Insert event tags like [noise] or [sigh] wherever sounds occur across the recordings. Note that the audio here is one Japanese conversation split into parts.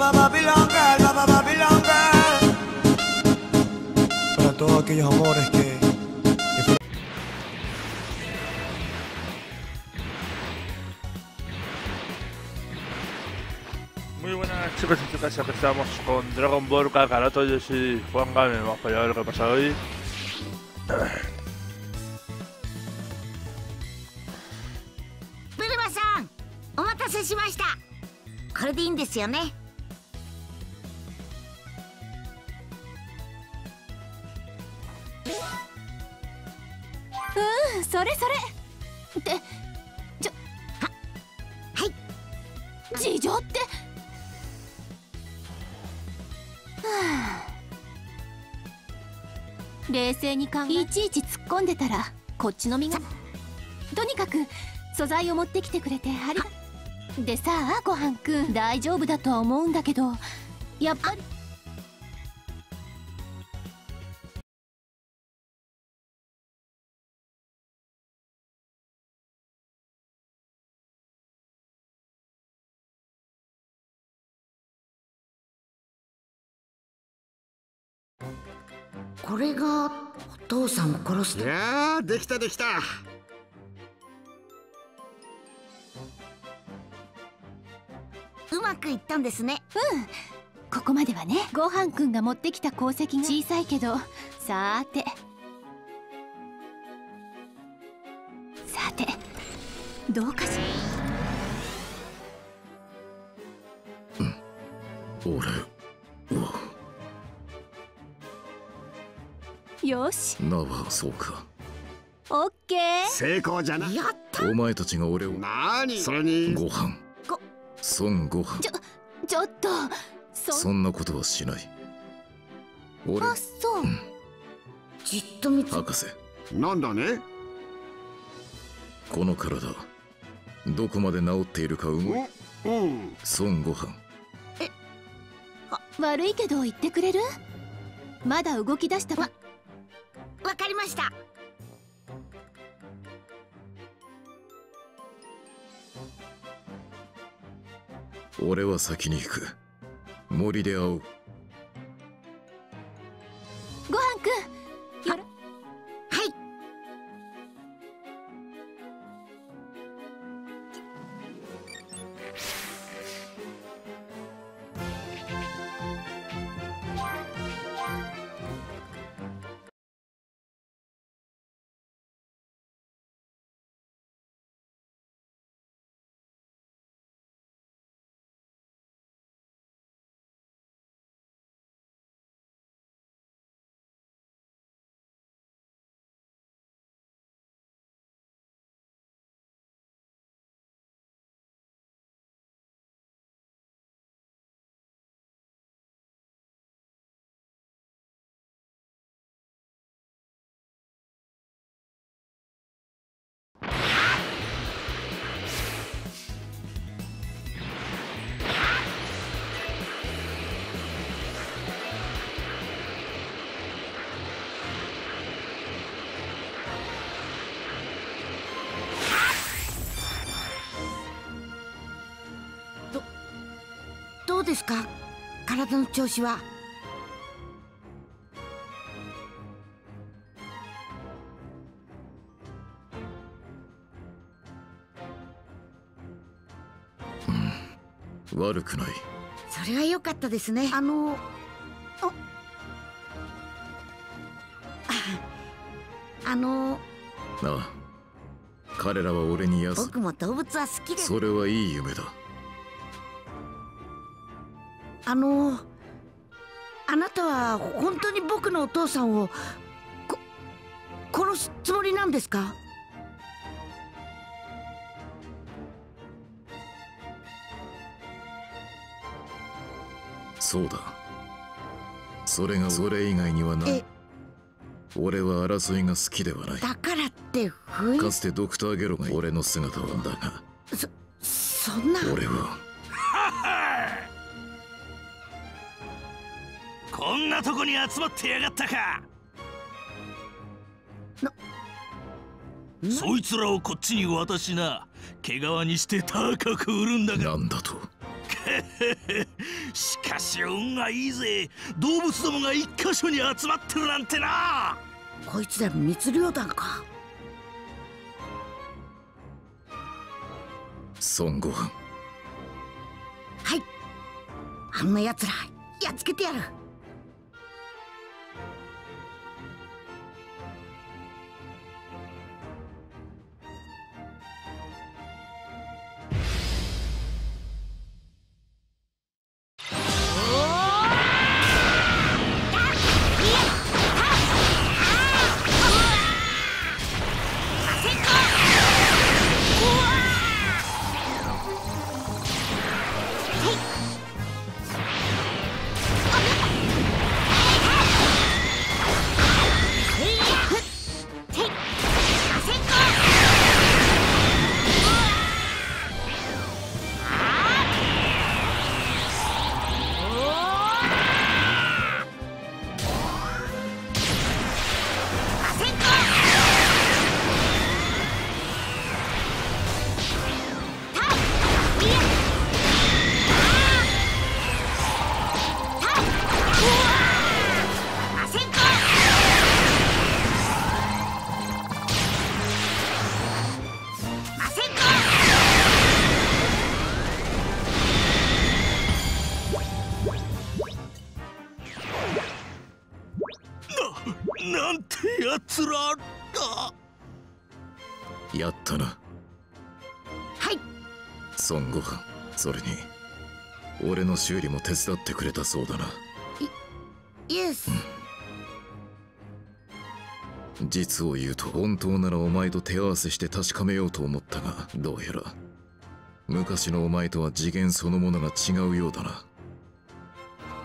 Baba Babylon Girl, Baba Babylon Girl. Para todos aquellos amores que. que fueron- Muy buenas chicos y chicas, aquí estamos con Dragon Ball Kakaroto, yo soy Juan Game, vamos para allá a ver lo que pasa hoy. ブルマさんお待たせしましたこれでいいんですよね うんそれそれ。ってちょははい。事情って？はあ。冷静に考え。いちいち突っ込んでたらこっちの身が。とにかく素材を持ってきてくれてありがでさあごはんくん。大丈夫だとは思うんだけどやっぱりこれがお父さんを殺すいやーできたできた。うまくいったんですね。ここまではね。ごはんくんが持ってきた功績が。小さいけど。さーて。さて。どうかし俺はよし。なはそうか。オッケー。成功じゃな。やった。お前たちが俺をなにそれに。ご飯。ご。孫ご飯。ちょちょっと。そそんなことはしない。俺。あそう。じっと見つ博士。なんだね？この体どこまで治っているか動い。うん。孫ご飯。悪いけど言ってくれる？まだ動き出したばわかりました。俺は先に行く。森で会おう。ですか？体の調子は？悪くない。それは良かったですね。あのああの。なあ彼らは俺に安僕も動物は好きで。それはいい夢だあのあなたは本当に僕のお父さんをこ殺すつもりなんですか？そうだ。それがそれ以外にはない。え俺は争いが好きではない。だからってかつてドクターゲロが俺の姿はだが。気そそんな。俺はこんなとこに集まってやがったか。そいつらをこっちに渡しな。毛皮にして高く売るんだが。なんだと。[laughs] しかし運がいいぜ。動物どもが一箇所に集まってるなんてな。こいつら密漁団か。孫悟飯。はい。あんな奴らやっつけてやる手伝ってくれたそうだな。イエス。実を言うと本当ならお前と手合わせして確かめようと思ったがどうやら。昔のお前とは次元そのものが違うようだな。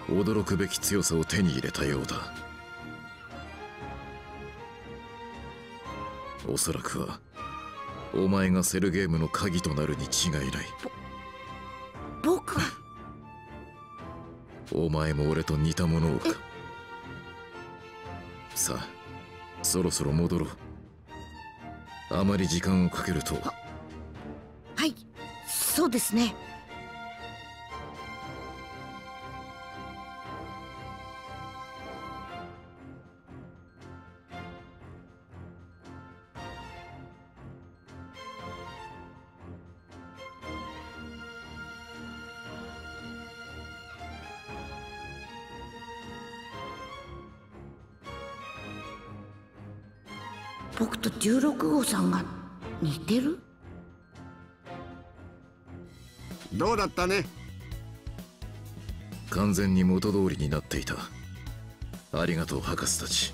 驚くべき強さを手に入れたようだ。おそらくはお前がセルゲームの鍵となるに違いない。僕お前も俺と似たものをか？さあそろそろ戻ろう。あまり時間をかけると。はいそうですねと16号さんが似てる？どうだったね？完全に元通りになっていた。ありがとう博士たち。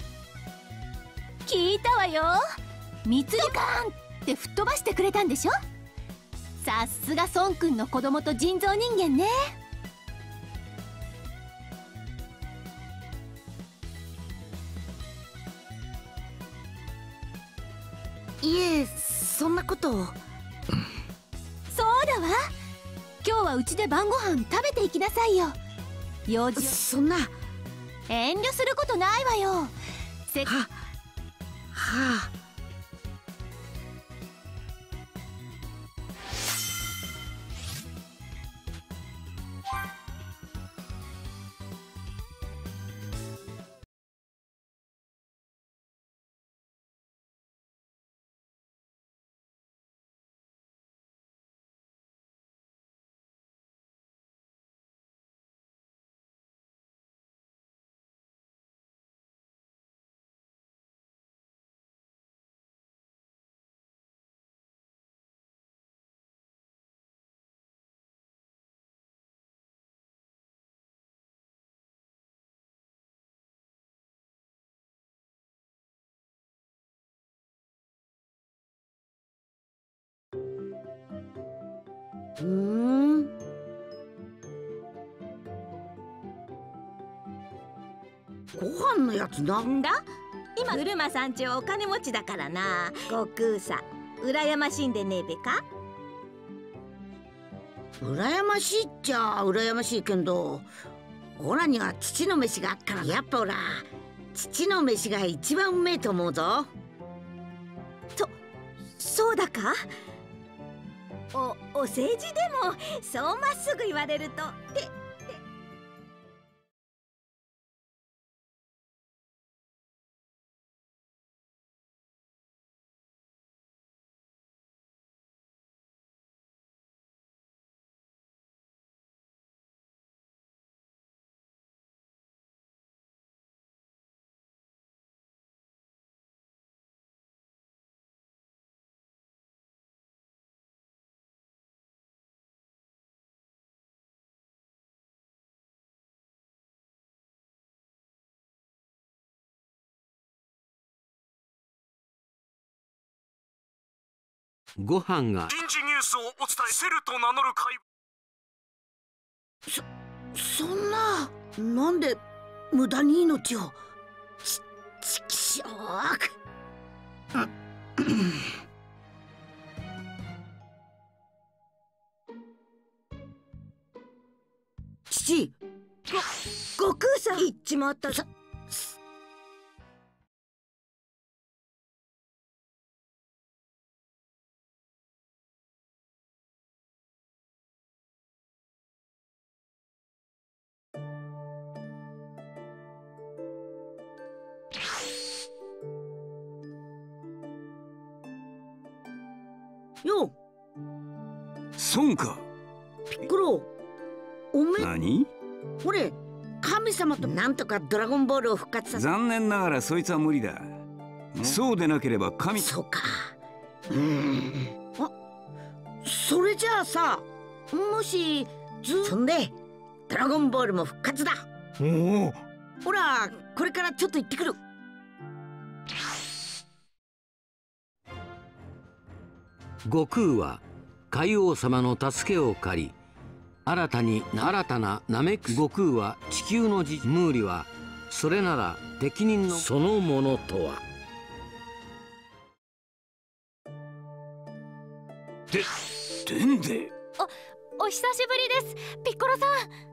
聞いたわよ。密漁艦って吹っ飛ばしてくれたんでしょ？さすが孫くんの子供と人造人間ねいえそんなことを。そうだわ。今日はうちで晩ご飯食べていきなさいよ。用事そんな。は遠慮することないわよ。せっはあうーん。ご飯のやつなんんだ？今うるまさんちはお金持ちだからな。悟空さん羨ましいんでねえべか？羨ましいっちゃ羨ましいけどオラには父の飯があっからやっぱオラ父の飯が一番うめえと思うぞ。そうだか？おお世辞でもそうまっすぐ言われるとってご飯が。臨時ニュースをお伝えセルと名乗る怪そんななんで無駄に命を？ちちきしょう父悟空さん行っちまったさ孫か。ピッコロおめ何？ほれ神様となんとかドラゴンボールを復活させ残念ながらそいつは無理だ。そうでなければ神そうか。うん。あそれじゃあさもしずそんでドラゴンボールも復活だ。おお。ほらこれからちょっと行ってくる。悟空は海王様の助けを借り新たに新たなナメック悟空は地球のじムーリはそれなら適任のそのものとは。ででんで？お久しぶりですピッコロさん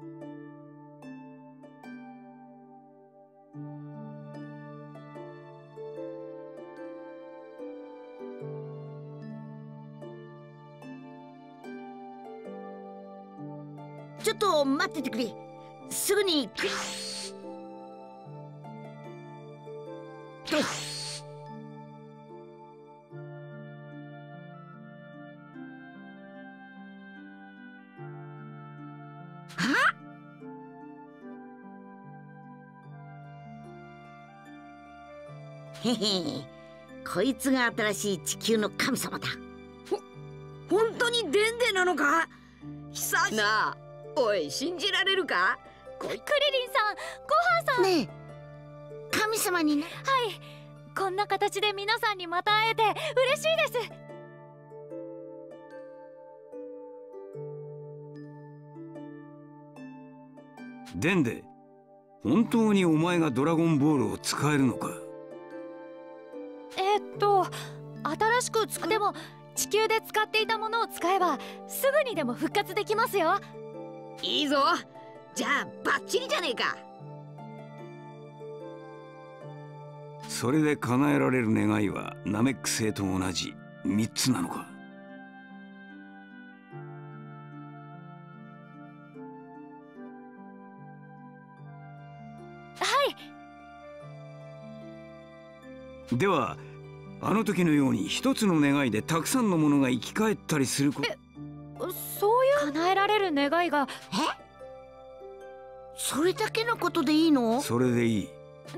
と待っててくれ。すぐに。来るとはへへ。こいつが新しい地球の神様だ。本当にデンデなのか？久しなあおい信じられるか？クリリンさんごはんさん。ねえ。神様にね。はい。こんな形で皆さんにまた会えて嬉しいです。でんで本当にお前がドラゴンボールを使えるのか？えっと新しくつくでも地球で使っていたものを使えばすぐにでも復活できますよいいぞ。じゃあバッチリじゃねえか。それで叶えられる願いはナメック星と同じ3つなのか。はい。ではあの時のように一つの願いでたくさんのものが生き返ったりすることそういう叶えられる願いが。それだけのことでいいの？それでいい。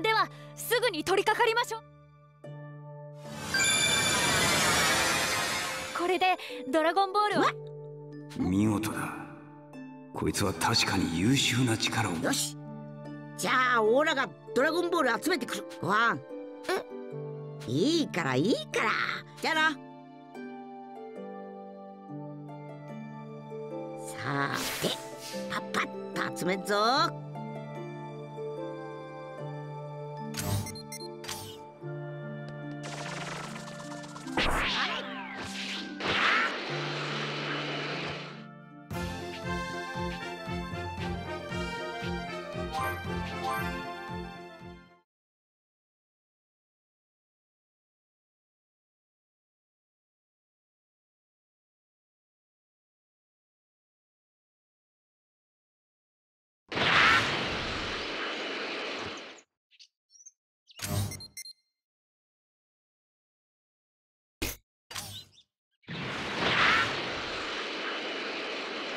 ではすぐに取り掛かりましょう。これでドラゴンボールは見事だ。こいつは確かに優秀な力を。よし。じゃあオーラがドラゴンボール集めてくる。ワンえいいからいいから。じゃあなさてパッパッと集めっぞ。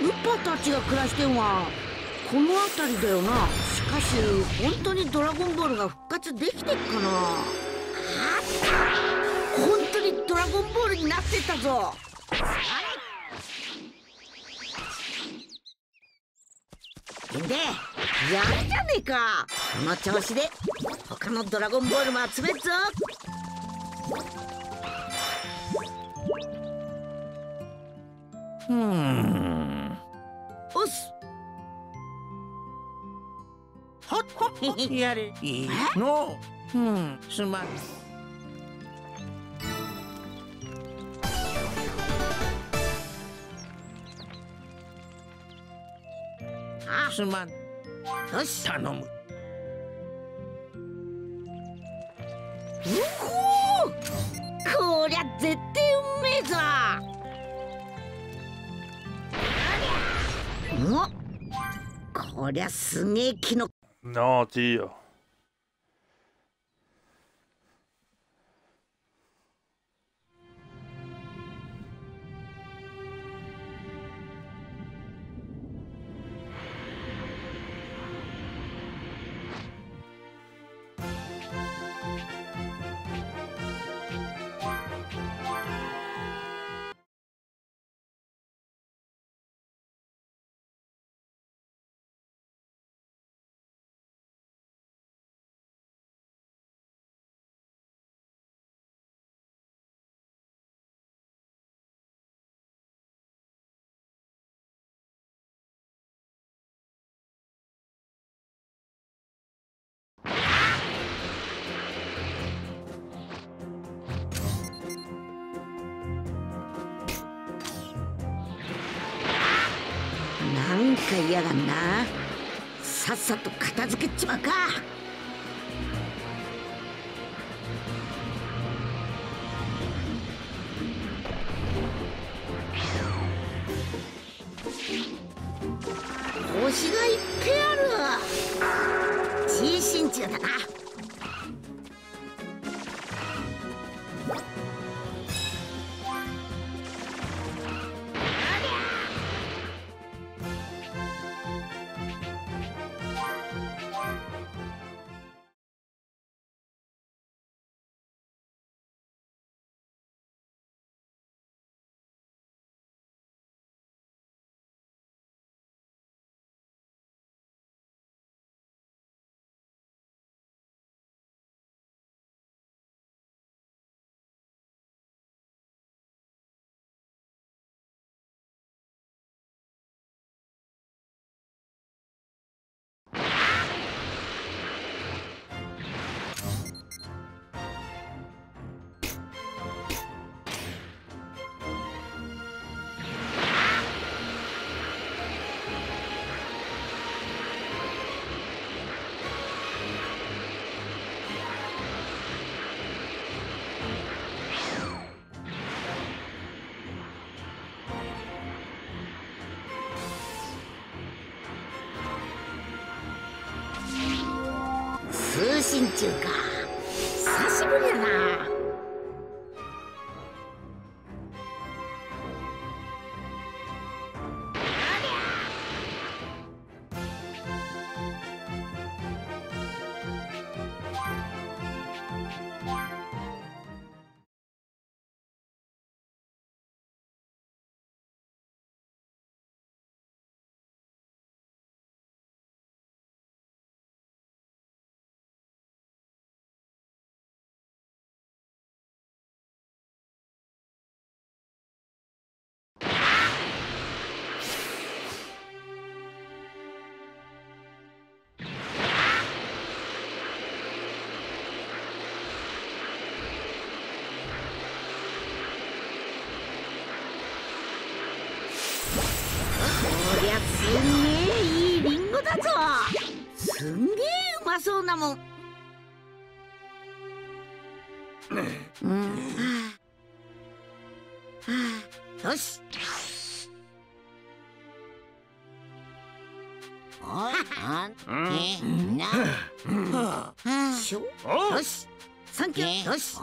ウッパたちが暮らしてんはこの辺りだよな。しかし本当にドラゴンボールが復活できてっかな。あった本当にドラゴンボールになってたぞ。でやるじゃねえか。この調子で他のドラゴンボールも集めっぞ。うんおっす。ほっほっほっやれ。いいの。うんすまん。あ。すまん。よし頼む。うおりゃすげえキノ No, tío. 그 なんか嫌がんな。さっさと片付けちまうか。ちゅうか。久しぶりやな。そうなもん。うん。よし。おい。あん。な。よし。サンキュー。よし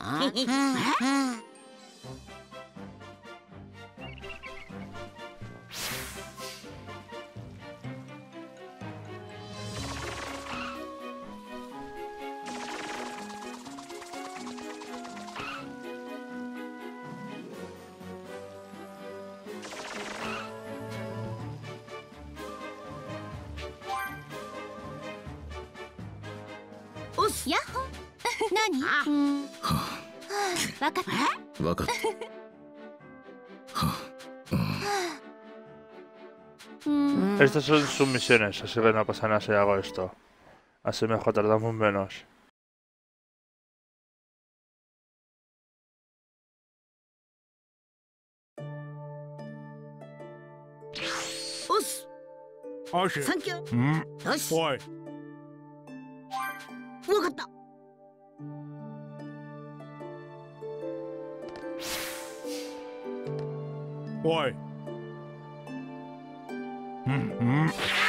お [laughs] Estas son sus misiones, así que no pasa nada si hago esto. Así mejor tardamos menos. Mm.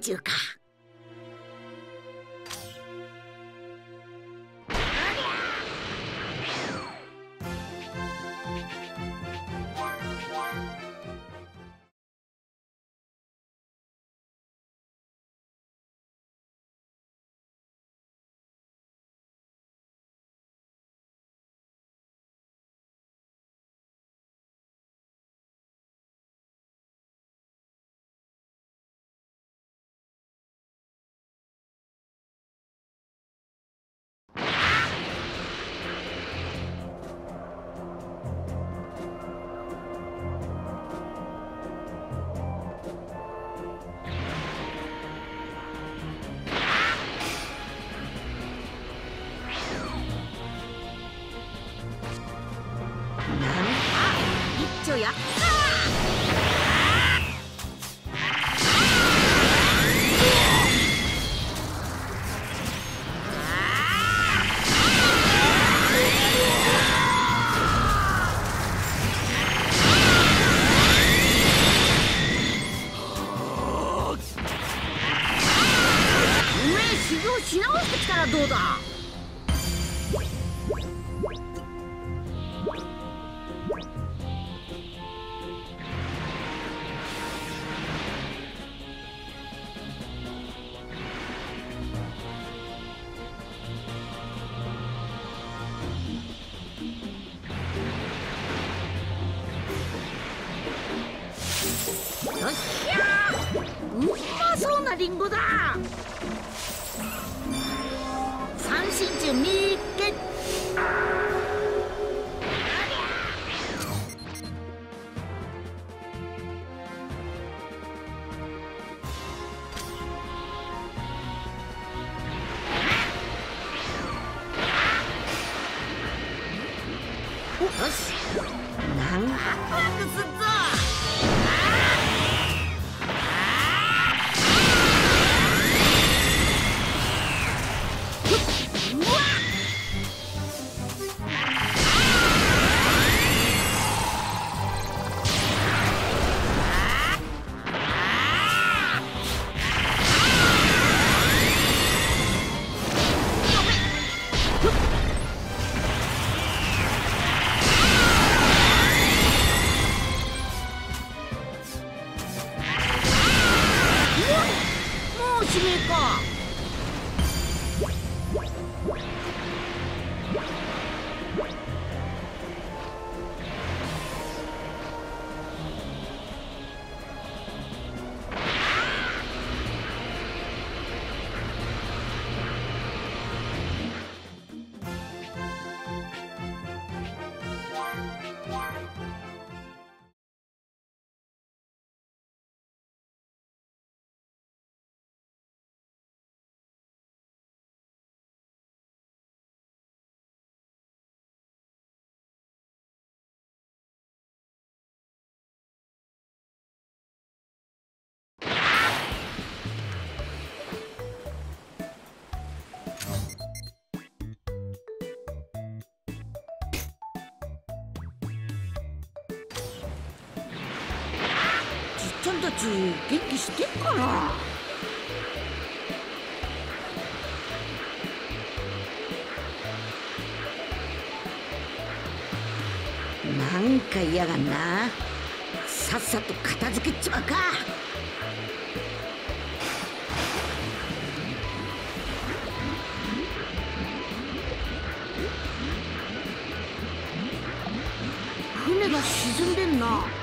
中か。しみけちゃんたち元気してっかななんか嫌がんな。さっさと片付けちまうか。船が沈んでんな。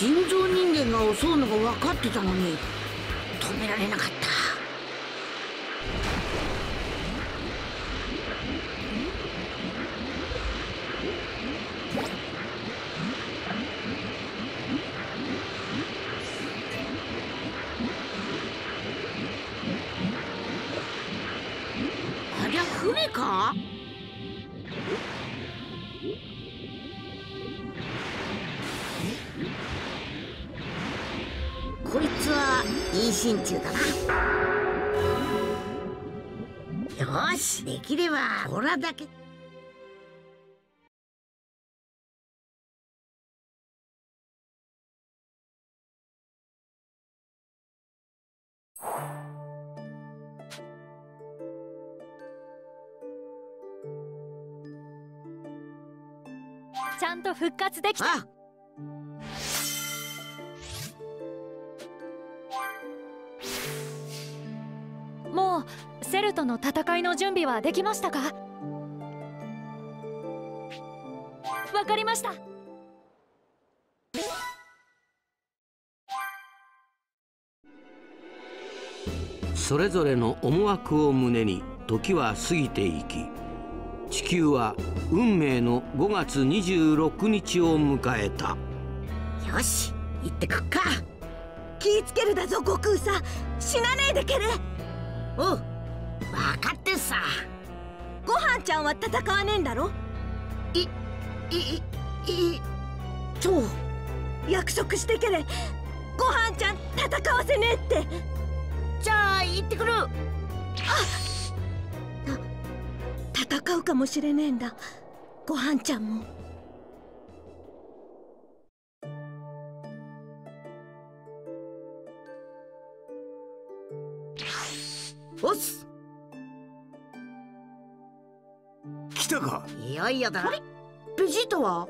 人造人間が襲うのが分かってたのに止められなかった。きればほらだけ。ちゃんと復活できたセルとの戦いの準備はできましたか？わかりました。それぞれの思惑を胸に時は過ぎていき地球は運命の5月26日を迎えた。よし行ってくっか。気ぃつけるだぞ悟空さん。死なねえでけれおう分かってさ。ごはんちゃんは戦わねえんだろ？いいいいと約束してけれごはんちゃん戦わせねえって。じゃあ行ってくる。あ戦うかもしれねえんだ。ごはんちゃんも。おっすたか？いよいよだ。なベジータは？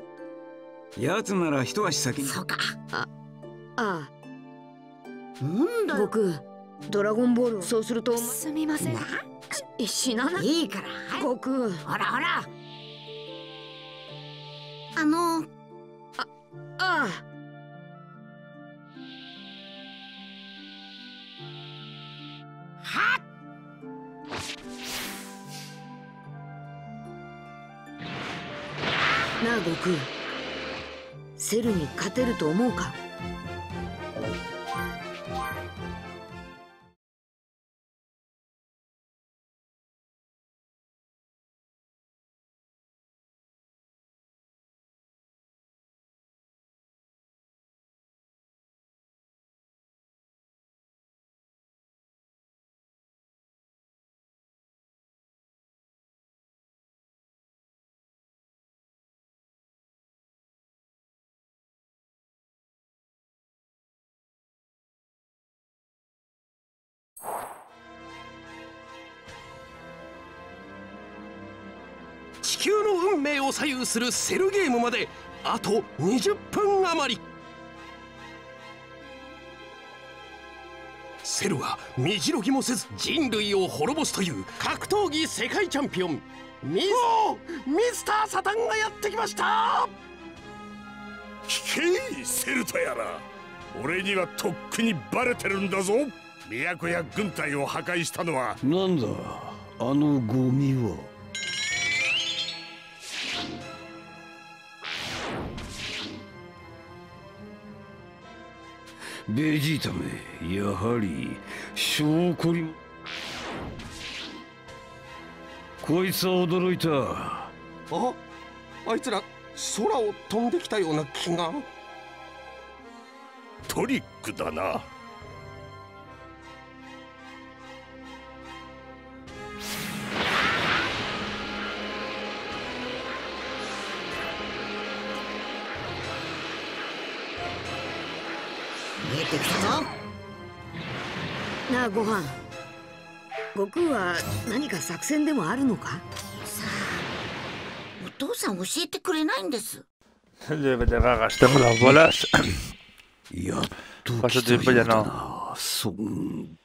奴なら一足先に。そうか。ああなんだ悟空ドラゴンボールそうするとすみません。し死なない。いいから悟空ほらほら。あのああはなあ悟空。セルに勝てると思うか？左右するセルゲームまであと20分余り。セルは身じろぎもせず人類を滅ぼすという格闘技世界チャンピオン。ミスミスターサタンがやってきました。聞けセルトやら俺にはとっくにバレてるんだぞ。都や軍隊を破壊したのは。なんだあのゴミはベジータめやはり証拠にこいつは驚いた。ああいつら空を飛んできたような気が。トリックだな見えてきたぞなあご飯悟空は何か作戦でもあるのかさあお父さん教えてくれないんですやっと来たようだなそん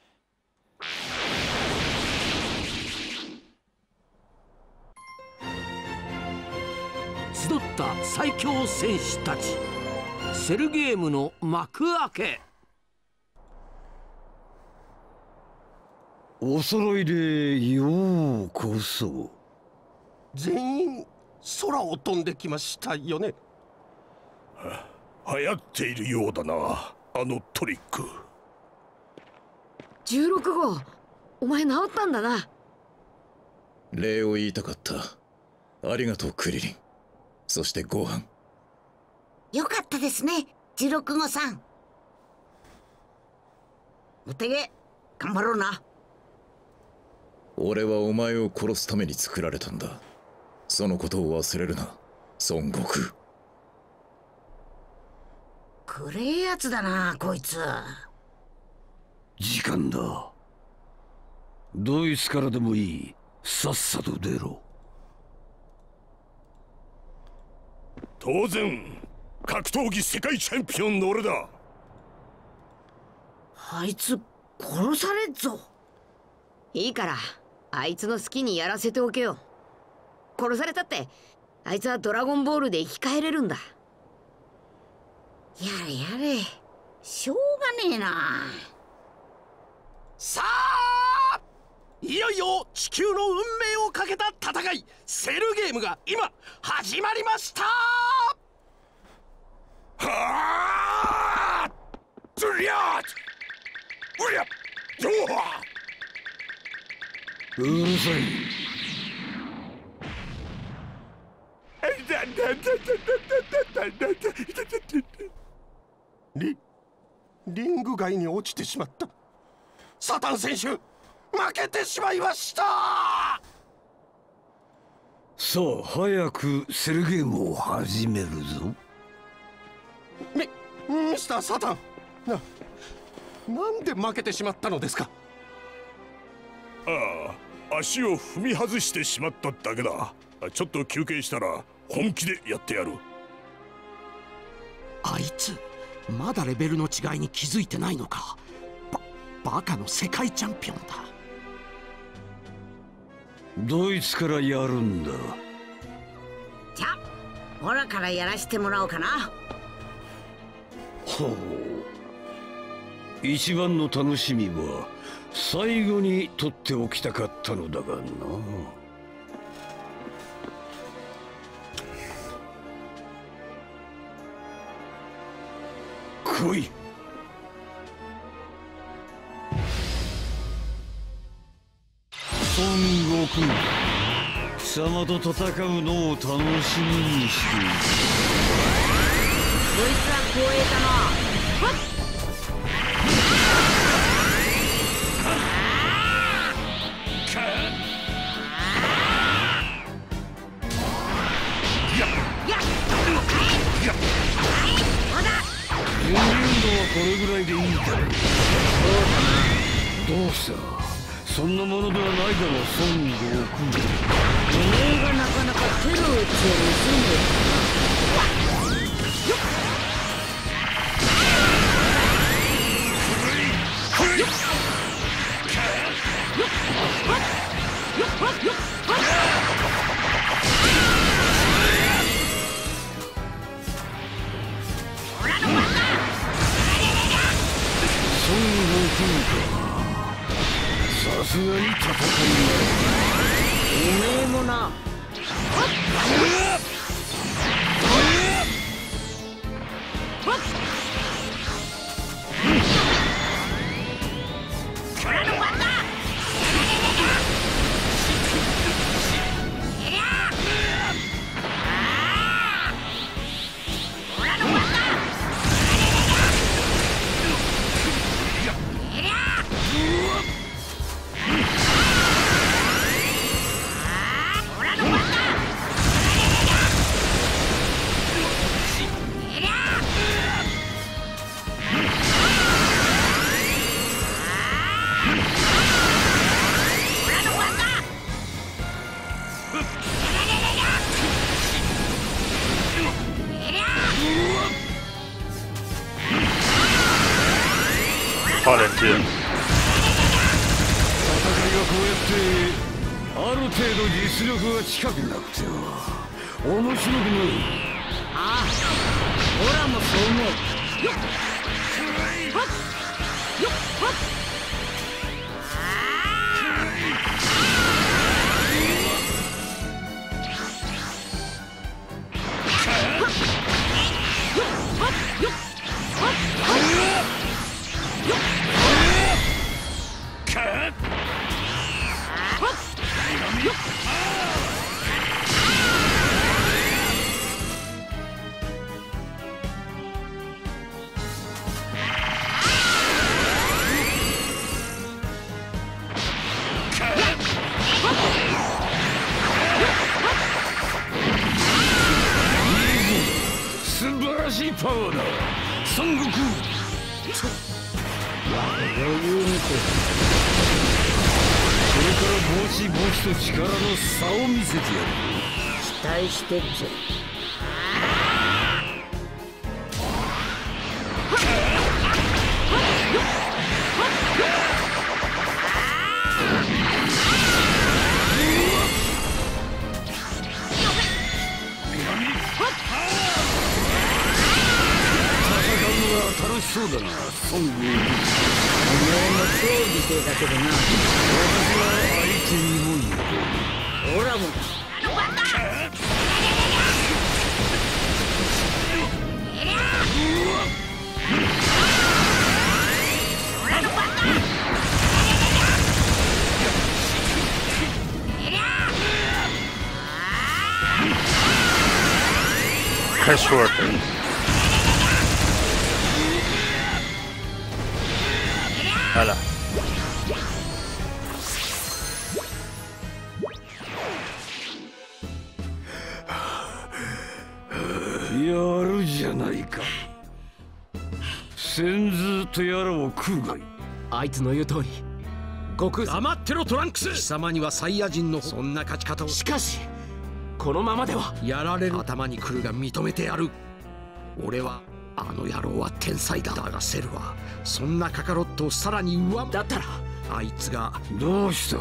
集った最強戦士たちセルゲームの幕開けお揃いでようこそ。全員空を飛んできましたよね？流行っているようだなあのトリック。16号お前治ったんだな。礼を言いたかった。ありがとうクリリン。そしてご飯。よかったですね16号さん。お手げ頑張ろうな俺はお前を殺すために作られたんだ。そのことを忘れるな。孫悟空。くれえやつだなこいつ。時間だ。ドイツからでもいい。さっさと出ろ。当然格闘技世界チャンピオンの俺だ。あいつ殺されっぞ。いいからあいつの好きにやらせておけよ。殺されたってあいつはドラゴンボールで生き返れるんだ。やれやれ。しょうがねえな。さあいよいよ地球の運命をかけた戦い。セルゲームが今始まりました。はあうるさい。リリング外に落ちてしまったサタン選手負けてしまいましたさあ早くセルゲームを始めるぞミミスターサタンななんで負けてしまったのですかああ足を踏み外してしまっただけだ。ちょっと休憩したら本気でやってやる。あいつまだレベルの違いに気づいてないのか。ババカの世界チャンピオンだ。ドイツからやるんだ？じゃあオラからやらしてもらおうかな。ほう。一番の楽しみは最後に取っておきたかったのだがな。来い。孫悟空貴様と戦うのを楽しみにしている。こいつは光栄だな間度はこれぐらいでいいだ。ろうどうしたそんなものではないだろう。孫悟空おめえがなかなか手の内を見せね孫期あら。やるじゃないか。先ずとやらを食うがいいあいつの言う通り。悟空黙ってろトランクス。貴様にはサイヤ人のそんな勝ち方を。しかしこのままではやられる。頭に来るが認めてやる。俺はあの野郎は天才だ。だがセルはそんなカカロットをさらに上だったらあいつがどうした？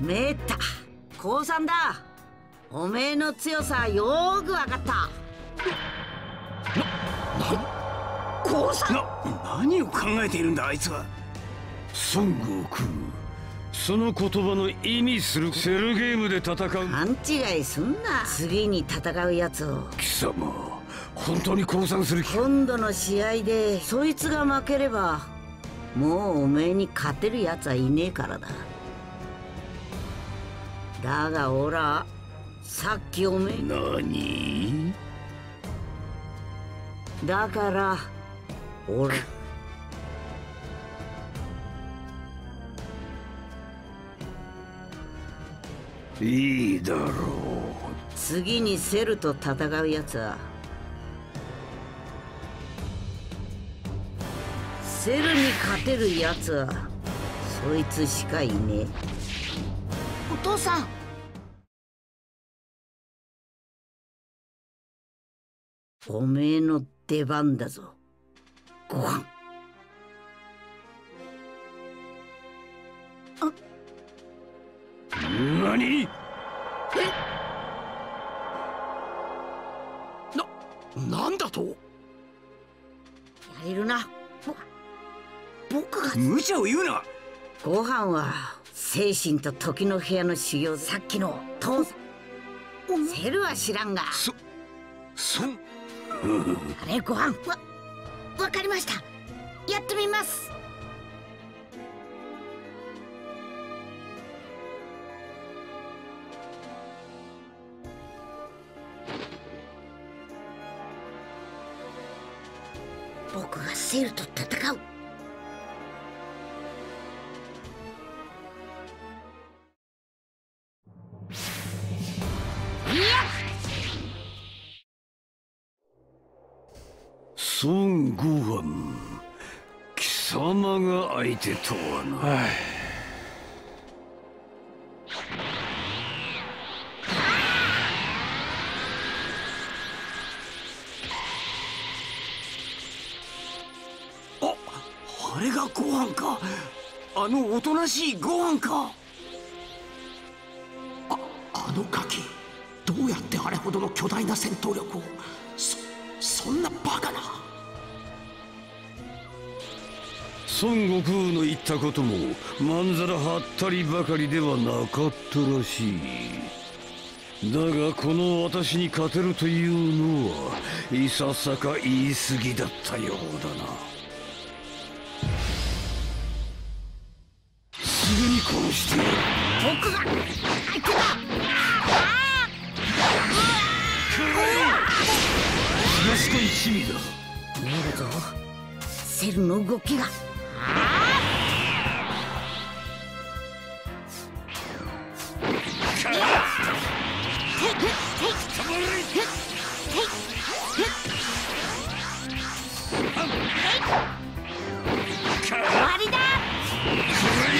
めった降参だ。おめえの強さよーくわかった。降参な何を考えているんだあいつは孫悟空その言葉の意味するセルゲームで戦う。勘違いすんな。次に戦うやつを。貴様本当に降参する今度の試合でそいつが負ければもうおめえに勝てるやつはいねえからだ。だがおらさっきおめえ。何？だから俺いいだろう。次にセルと戦うやつは。セルに勝てるやつは。そいつしかいねえ。お父さん。おめえの出番だぞ。ご飯何？ななんだと？やれるな。ぼ僕が。無茶を言うな。ご飯は精神と時の部屋の修行。さっきの父さん。セルは知らんが。そそあれご飯。わわかりました。やってみます僕がセルと戦う。孫悟飯。貴様が相手とはなれがご飯か？あのおとなしいご飯か？ああのガキどうやってあれほどの巨大な戦闘力を？そそんなバカな？孫悟空の言ったこともまんざらはったりばかりではなかったらしい。だがこの私に勝てるというのはいささか言い過ぎだったようだな。殺してやる僕が相手だ。だるぞセルの動きが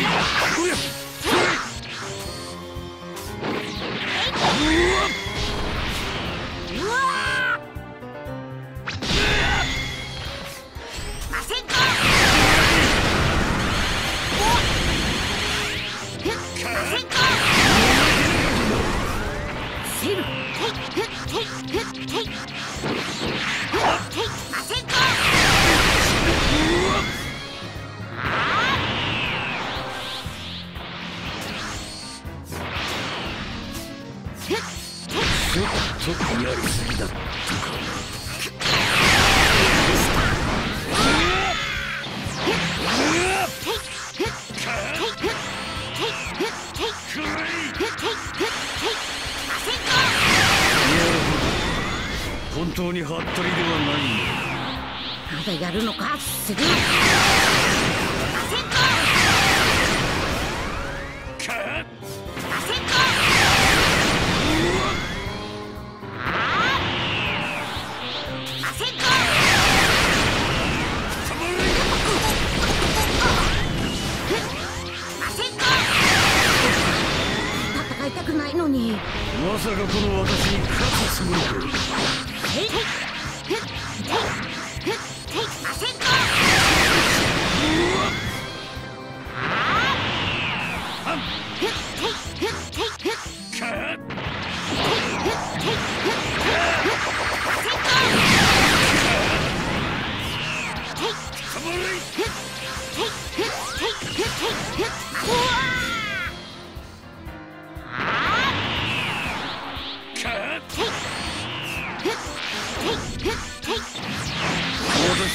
上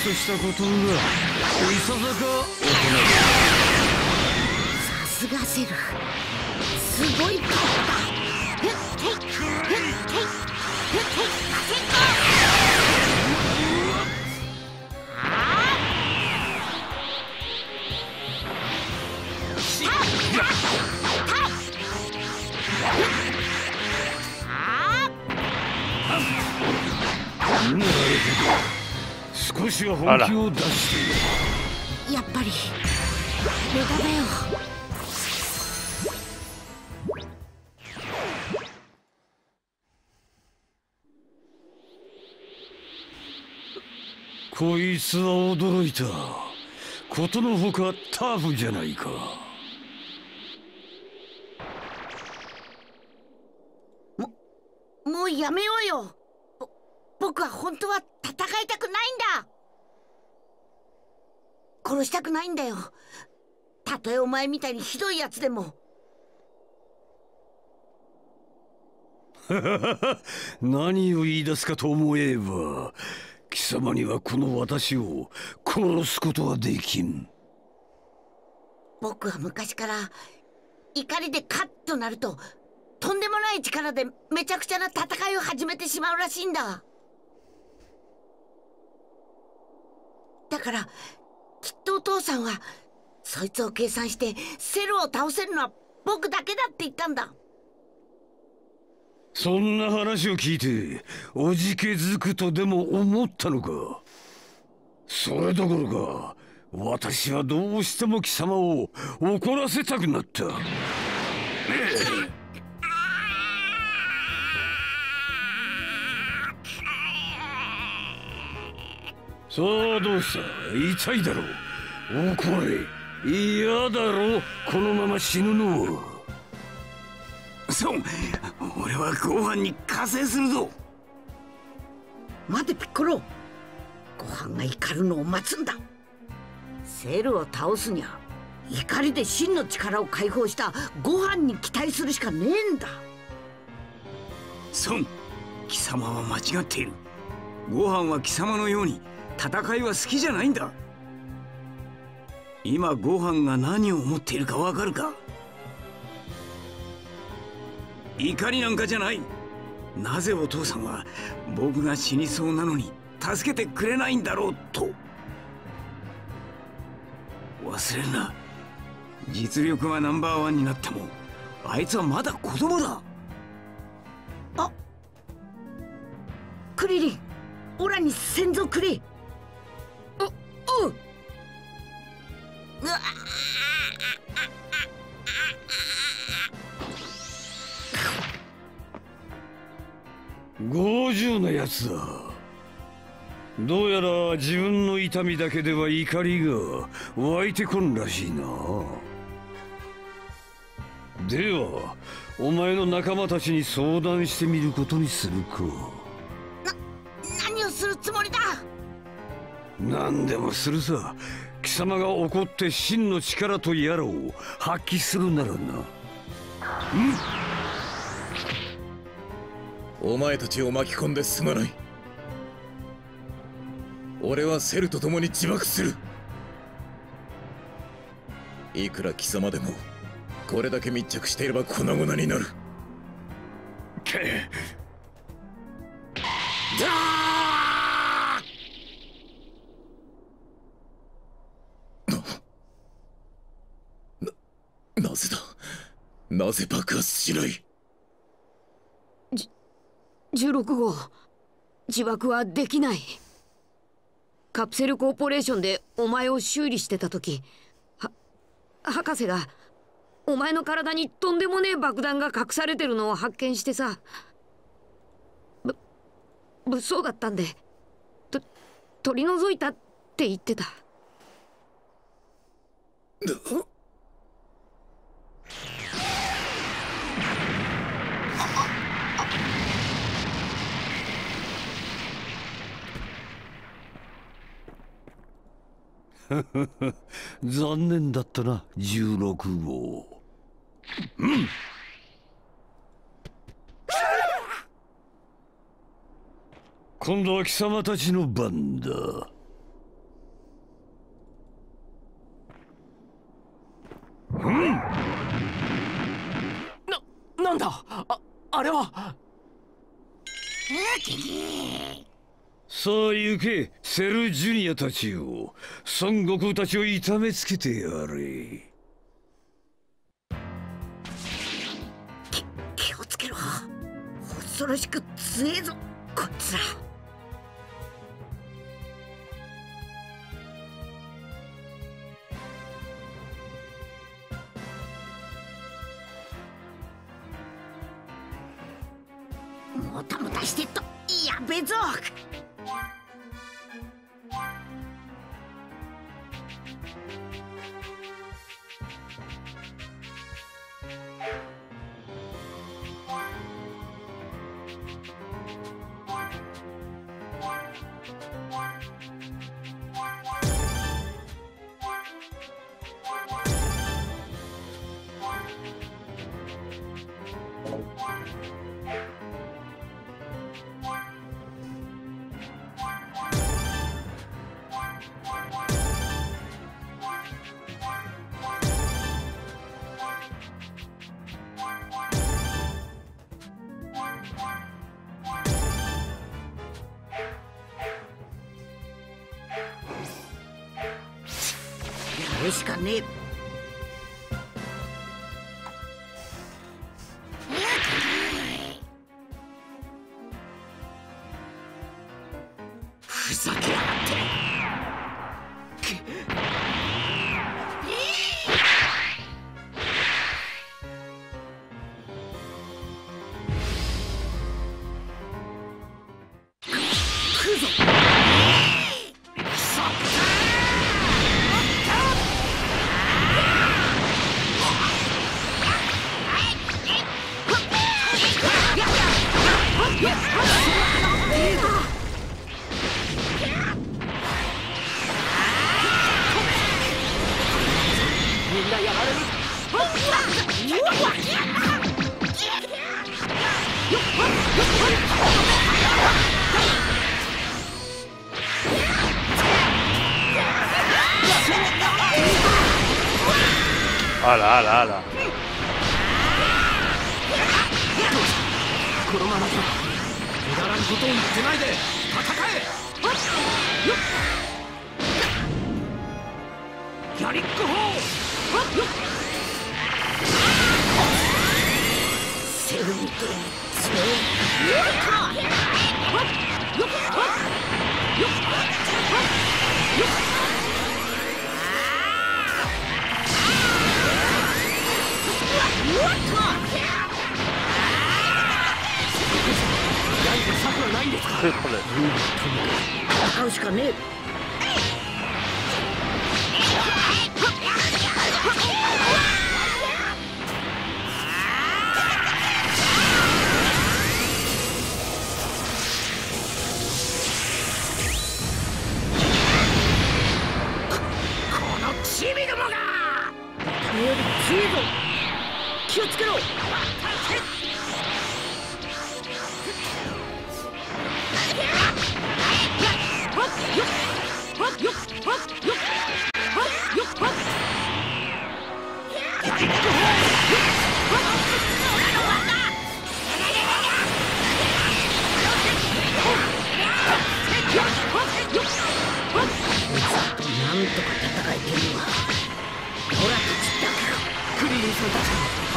としたことがいささかさすがセルすごいパワーだなるほど少しは本気を出してやっぱり。無駄だよこいつは驚いた。ことのほかタフじゃないか。ももうやめようよ。僕は本当は戦いたくないんだ。殺したくないんだよ。たとえお前みたいにひどいやつでも。[laughs] 何を言い出すかと思えば貴様にはこの私を殺すことはできん。僕は昔から怒りでカッとなるととんでもない力でめちゃくちゃな戦いを始めてしまうらしいんだだからきっとお父さんはそいつを計算してセルを倒せるのは僕だけだって言ったんだ。そんな話を聞いておじけづくとでも思ったのか？それどころか私はどうしても貴様を怒らせたくなった。さあどうした？痛いだろう。怒れ。嫌だろこのまま死ぬの。そう。俺はご飯に加勢するぞ。待てピッコロ。ご飯が怒るのを待つんだ。セルを倒すにゃ怒りで真の力を解放したご飯に期待するしかねえんだ。孫貴様は間違っている。ご飯は貴様のように戦いは好きじゃないんだ。今ご飯が何を思っているかわかるか？怒りなんかじゃない。なぜお父さんは僕が死にそうなのに助けてくれないんだろうと。忘れるな。実力はナンバーワンになってもあいつはまだ子供だ。あクリリンオラに先祖くれ。やつだどうやら自分の痛みだけでは怒りが湧いてこんらしいな。ではお前の仲間たちに相談してみることにするか。何をするつもりだ？何でもするさ。貴様が怒って真の力とやらを発揮するならな。うん？お前たちを巻き込んですまない。俺はセルと共に自爆する。いくら貴様でもこれだけ密着していれば粉々になる。[laughs] けなぜだ？なぜ爆発しない？16号。自爆はできない。カプセルコーポレーションでお前を修理してた時。は博士がお前の体にとんでもねえ爆弾が隠されてるのを発見してさ。ぶ物騒だったんで。と取り除いたって言ってた。[laughs] 残念だったな16号。うん。今度は貴様たちの番だ。うん。な、なんだ？あ、あれはさあ行けセルジュニアたちよ。孫悟空たちを痛めつけてやれ。気気をつけろ。恐ろしく強えぞ。こっつらもたもたしてっとやべぞ。れしかねえ。ala, ala.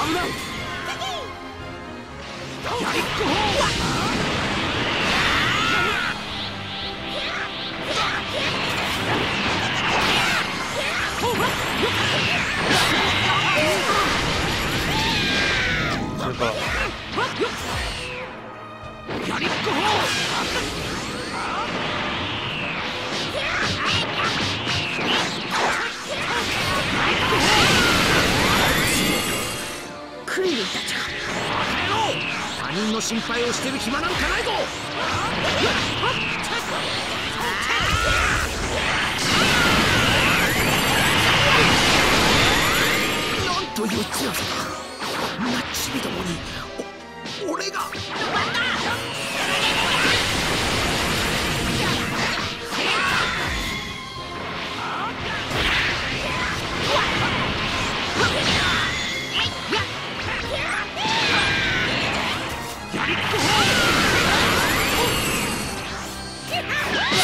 危ないやりっこやりっこクリリンたちか他人の心配をしてる暇なんかないぞ!なんという強さだ!んなチビどもにお俺がバカ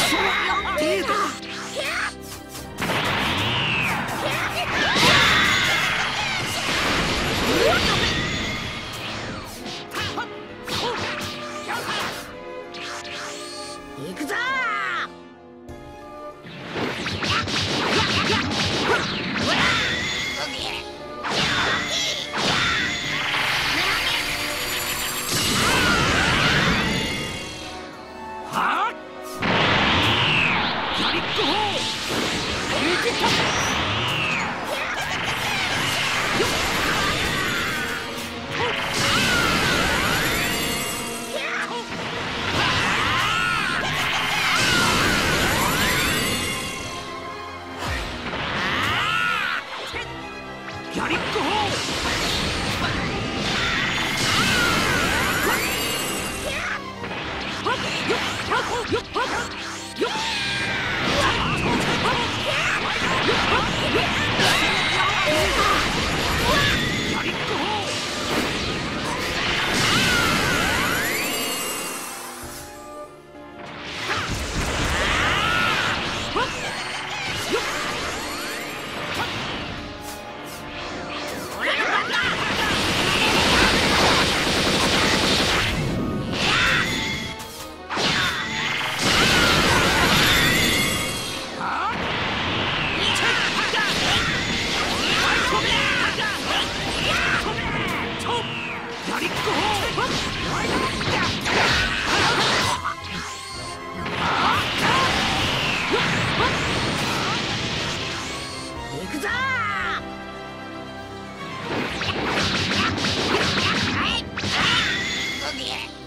そら你。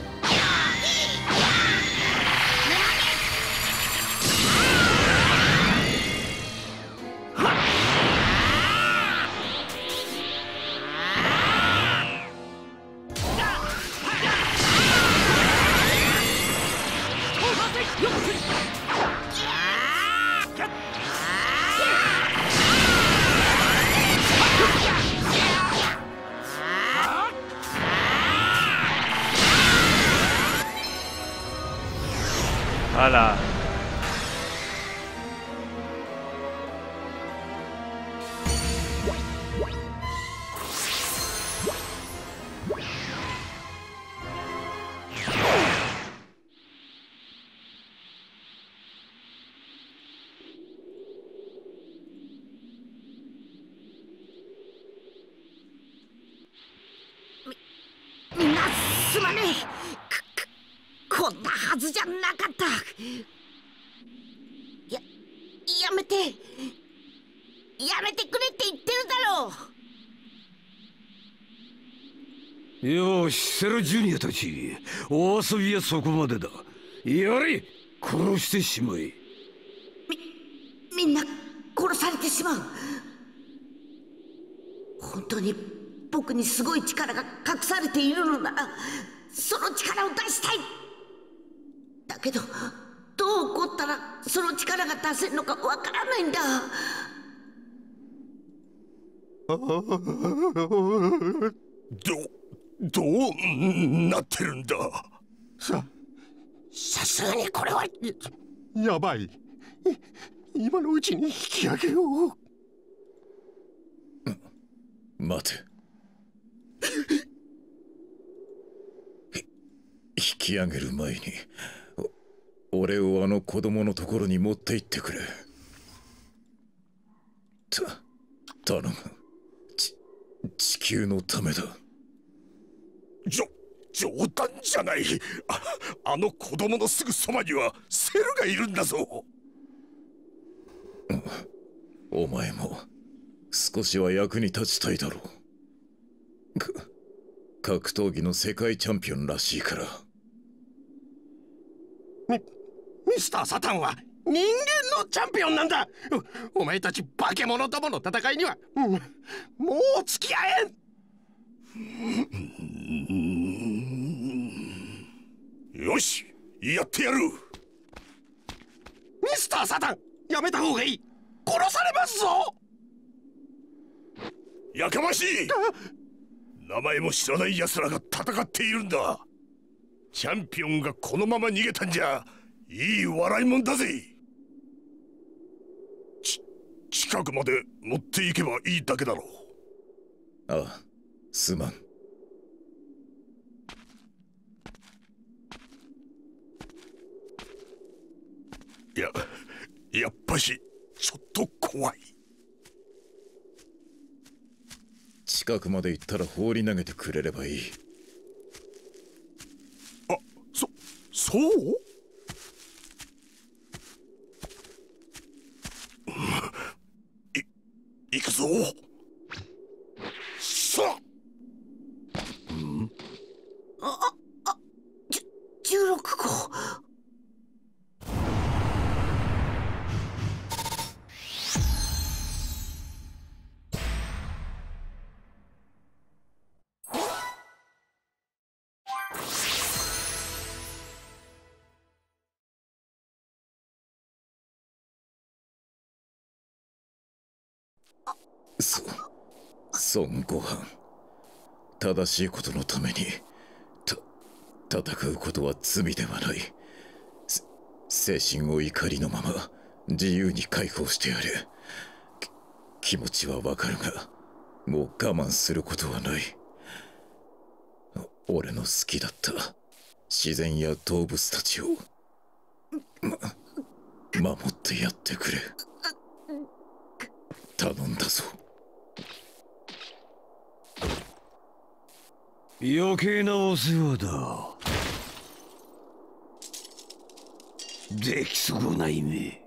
ややめて。やめてくれって言ってるだろう。よしセルジュニアたち。お遊びはそこまでだ。やれ殺してしまえ。みんな殺されてしまう。本当に僕にすごい力が隠されているのならその力を出したい。だけどどう起こったらその力が出せるのかわからないんだ。どどうなってるんだ？ささすがにこれはやばい。い今のうちに引き上げよう。待て。引き上げる前にお俺をあの子供のところに持って行ってくれ。た頼む。ち地球のためだ。じょ冗談じゃない。ああの子供のすぐそばにはセルがいるんだぞ。お前も少しは役に立ちたいだろう。か格闘技の世界チャンピオンらしいからミスター・サタンは人間のチャンピオンなんだ。おお前たち化け物どもの戦いには、うんもう付き合えん。よしやってやる。ミスター・サタンやめた方がいい。殺されますぞ。やかましい。名前も知らない奴らが戦っているんだ。チャンピオンがこのまま逃げたんじゃいい笑いもんだぜ。ち近くまで持っていけばいいだけだろああすまん。いややっぱしちょっと怖い。近くまで行ったら放り投げてくれればいい。そそうい行くぞ。そ孫悟飯。正しいことのためにた戦うことは罪ではない。精神を怒りのまま自由に解放してやれ気持ちはわかるがもう我慢することはない。俺の好きだった自然や動物たちを、ま、守ってやってくれ。頼んだぞ。余計なお世話だ。でき損ないめ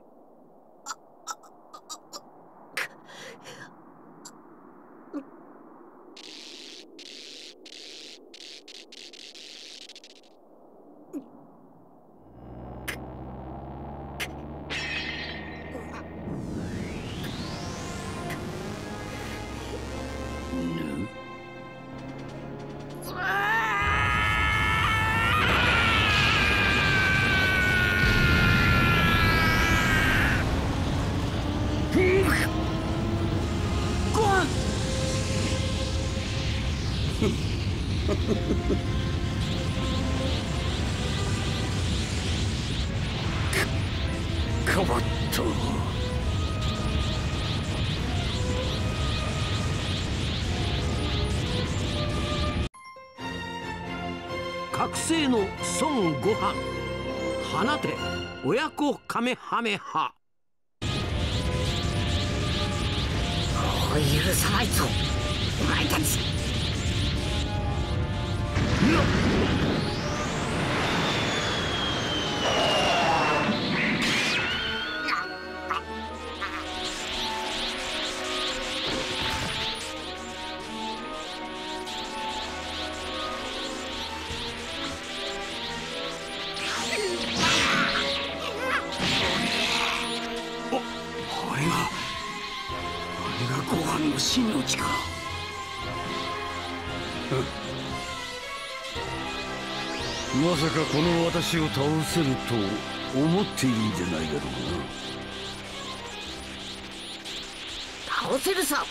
カメハの真の力まさかこの私を倒せると思っているんじゃないだろう倒せるさ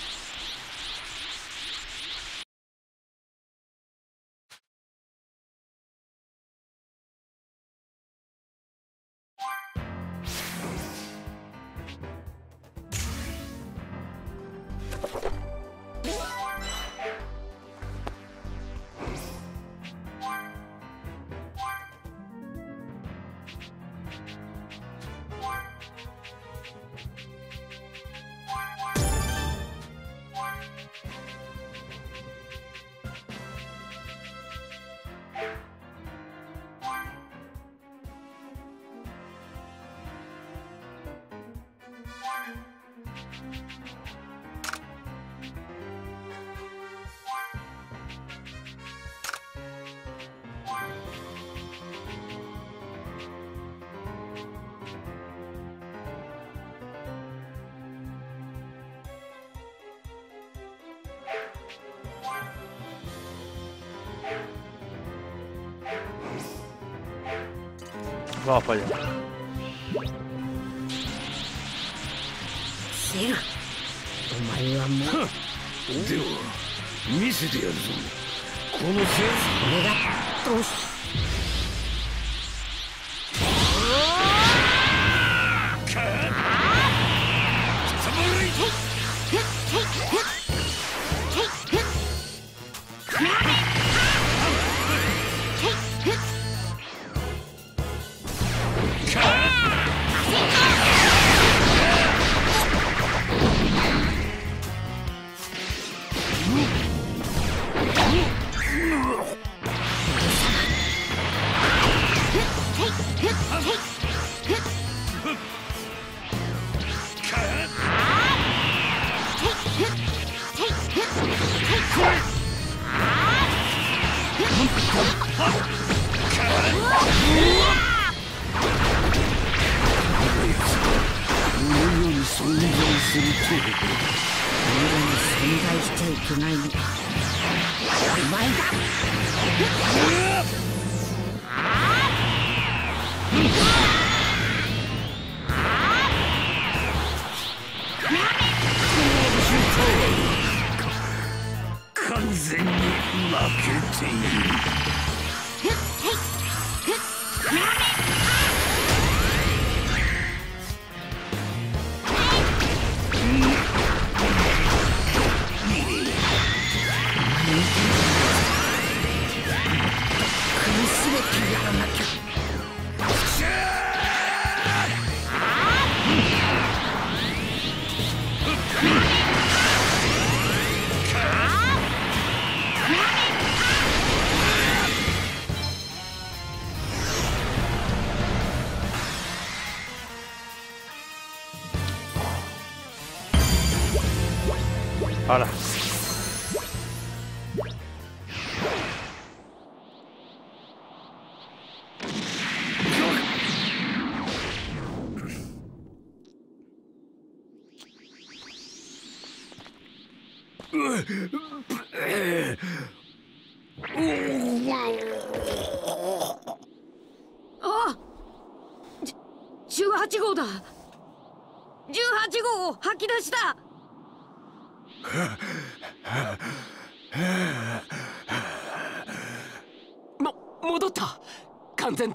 过去負けて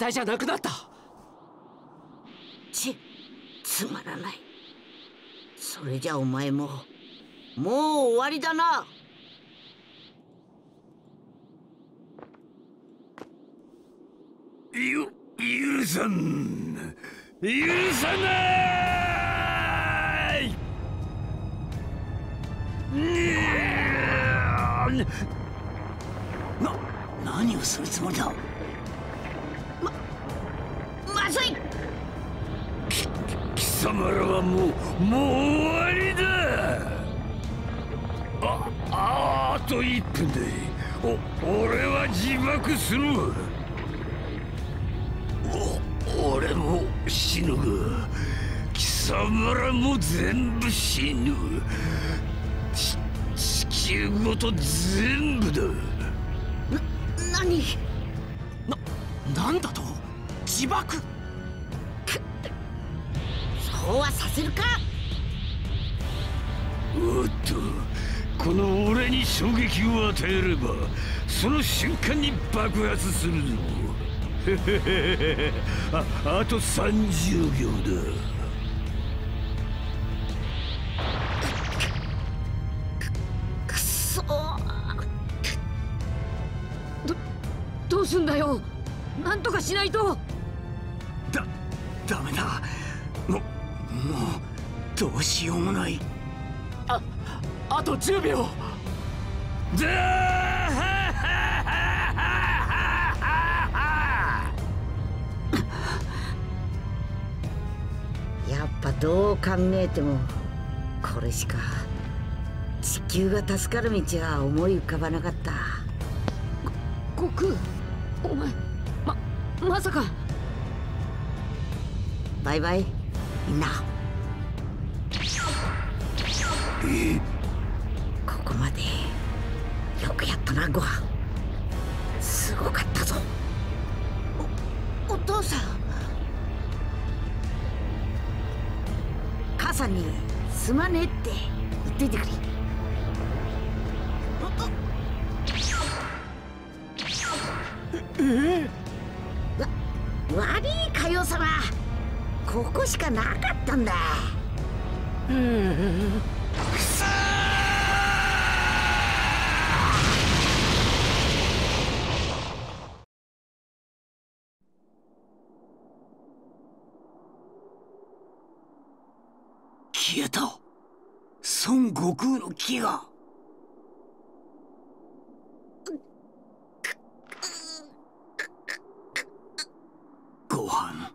体じゃなくなった。ちつまらない。それじゃお前ももう終わりだな。ゆ許さん。許さない。な何をするつもりだ？まずい。貴様らはもうもう終わりだ。あああと1分でお俺は自爆するお俺も死ぬが貴様らも全部死ぬ。ち地球ごと全部だ。何？ななんだと？自爆？そうはさせるか。おっとこの俺に衝撃を与えればその瞬間に爆発するぞ。[laughs] ああと30秒だ。くそどどうすんだよ。なんとかしないと。だダメだ。ももうどうしようもない。ああと10秒。[laughs] やっぱどう考えてもこれしか地球が助かる道は思い浮かばなかった。悟空お前ままさか。バイバイな。ここまで。よくやったなご飯すごかったぞ。おお父さん。母さんにすまねえって言っといてくれ。ここしかなかったんだ。うん。消えた。孫悟空の木がご飯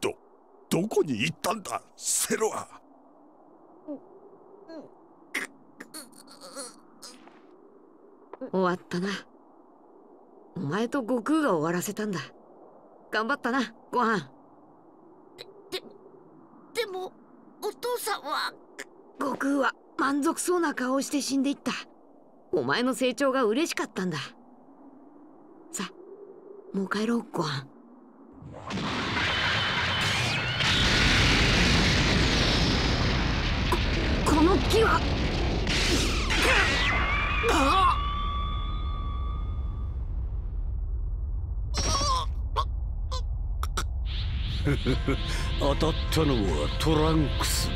どどこに行ったんだセロは終わったな。お前と悟空が終わらせたんだ。頑張ったなご飯。でもお父さんは。悟空は満足そうな顔をして死んでいった。お前の成長が嬉しかったんだ。さもう帰ろうご飯の木は。当たったのはトランクスか。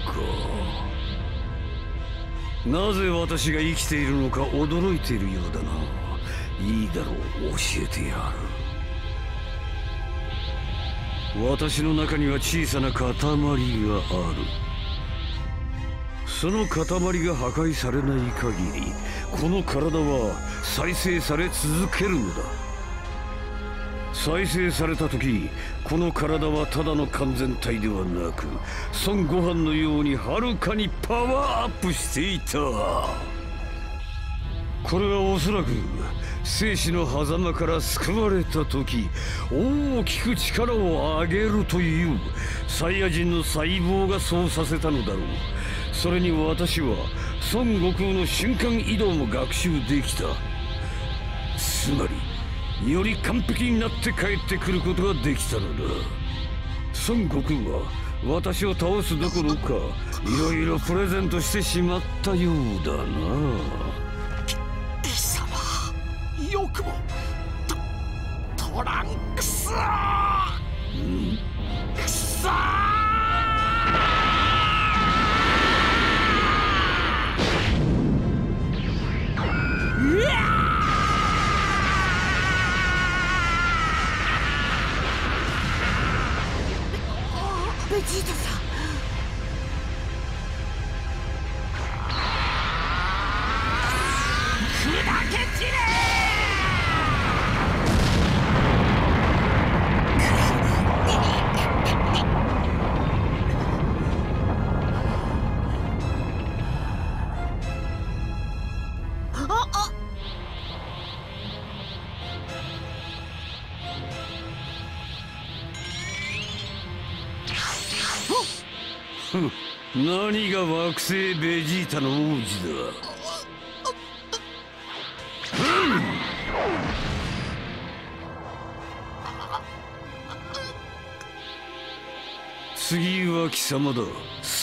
なぜ私が生きているのか驚いているようだな。いいだろう教えてやる。私の中には小さな塊がある。その塊が破壊されない限りこの体は再生され続けるのだ。再生された時この体はただの完全体ではなく孫悟飯のようにはるかにパワーアップしていた。これはおそらく生死の狭間から救われた時大きく力を上げるというサイヤ人の細胞がそうさせたのだろう。それに私は孫悟空の瞬間移動も学習できた。つまりより完璧になって帰ってくることができたのだ。孫悟空は私を倒すどころかいろいろプレゼントしてしまったようだな。貴様よくもトトランクスくそタさん。何が惑星ベジータの王子だ？次は貴様だ孫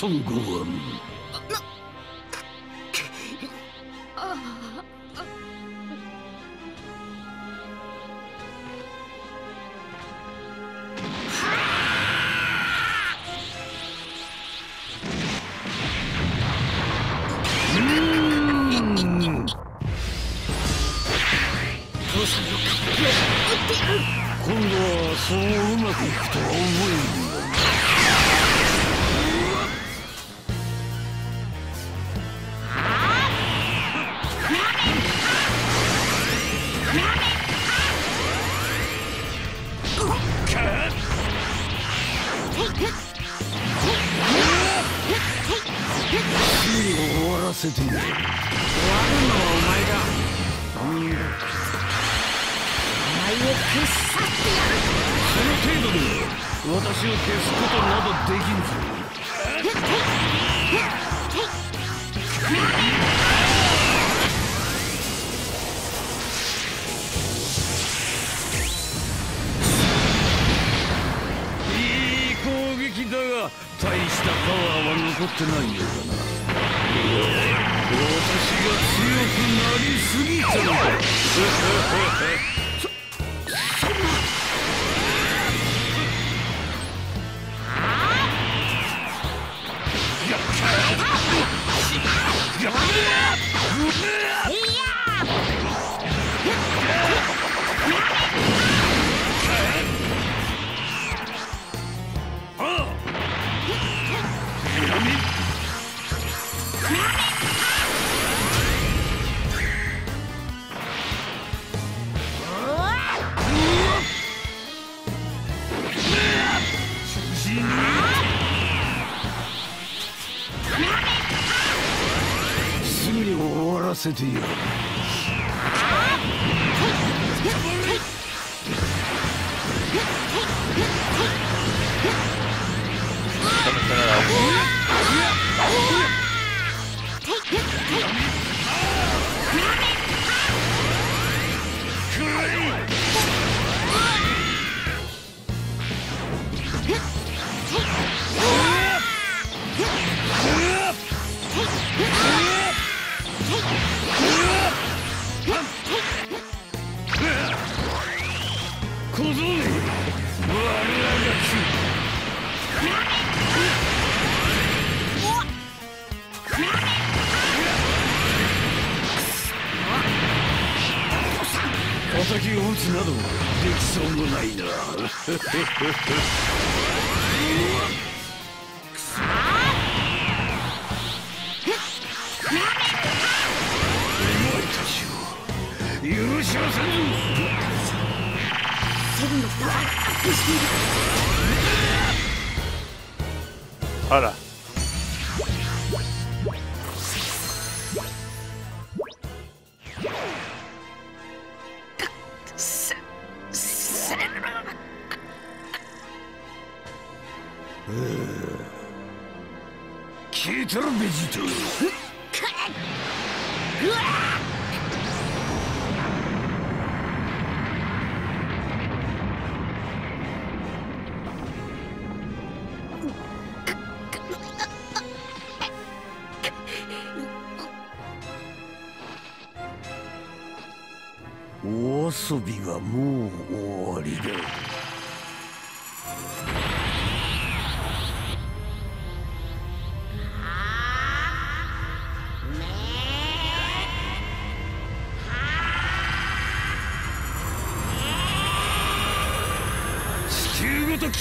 悟飯。終わ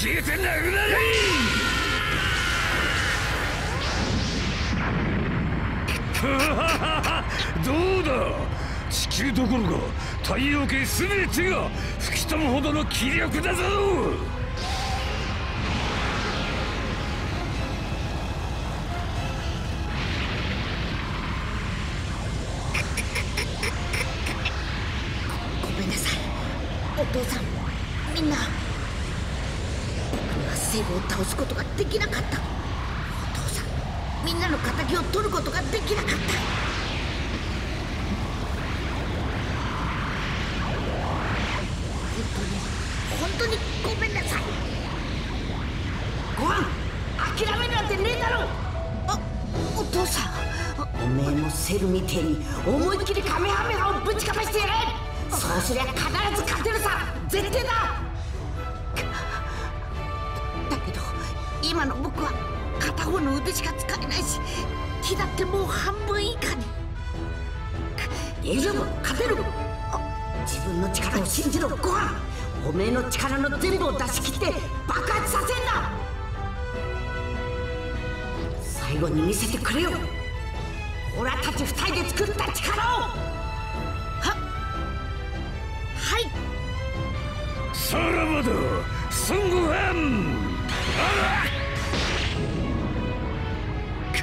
消えてなくなれどうだ地球どころか太陽系全てが吹き飛ぶほどの気力だぞにはセルを倒すことができなかった。お父さんみんなの敵を取ることができなかった。セルみてえに思いっきりカメハメハをぶちかましてやれ。そうすりゃ必ず勝てるさ。絶対だ。今の僕は片方の腕しか使えないし気だってもう半分以下に。大丈夫勝てるあ自分の力を信じろ。ご飯おめえの力の全部を出し切って爆発させんだ最後に見せてくれよ。俺たち二人で作った力を。ははい。さらばだ。孫悟飯。あら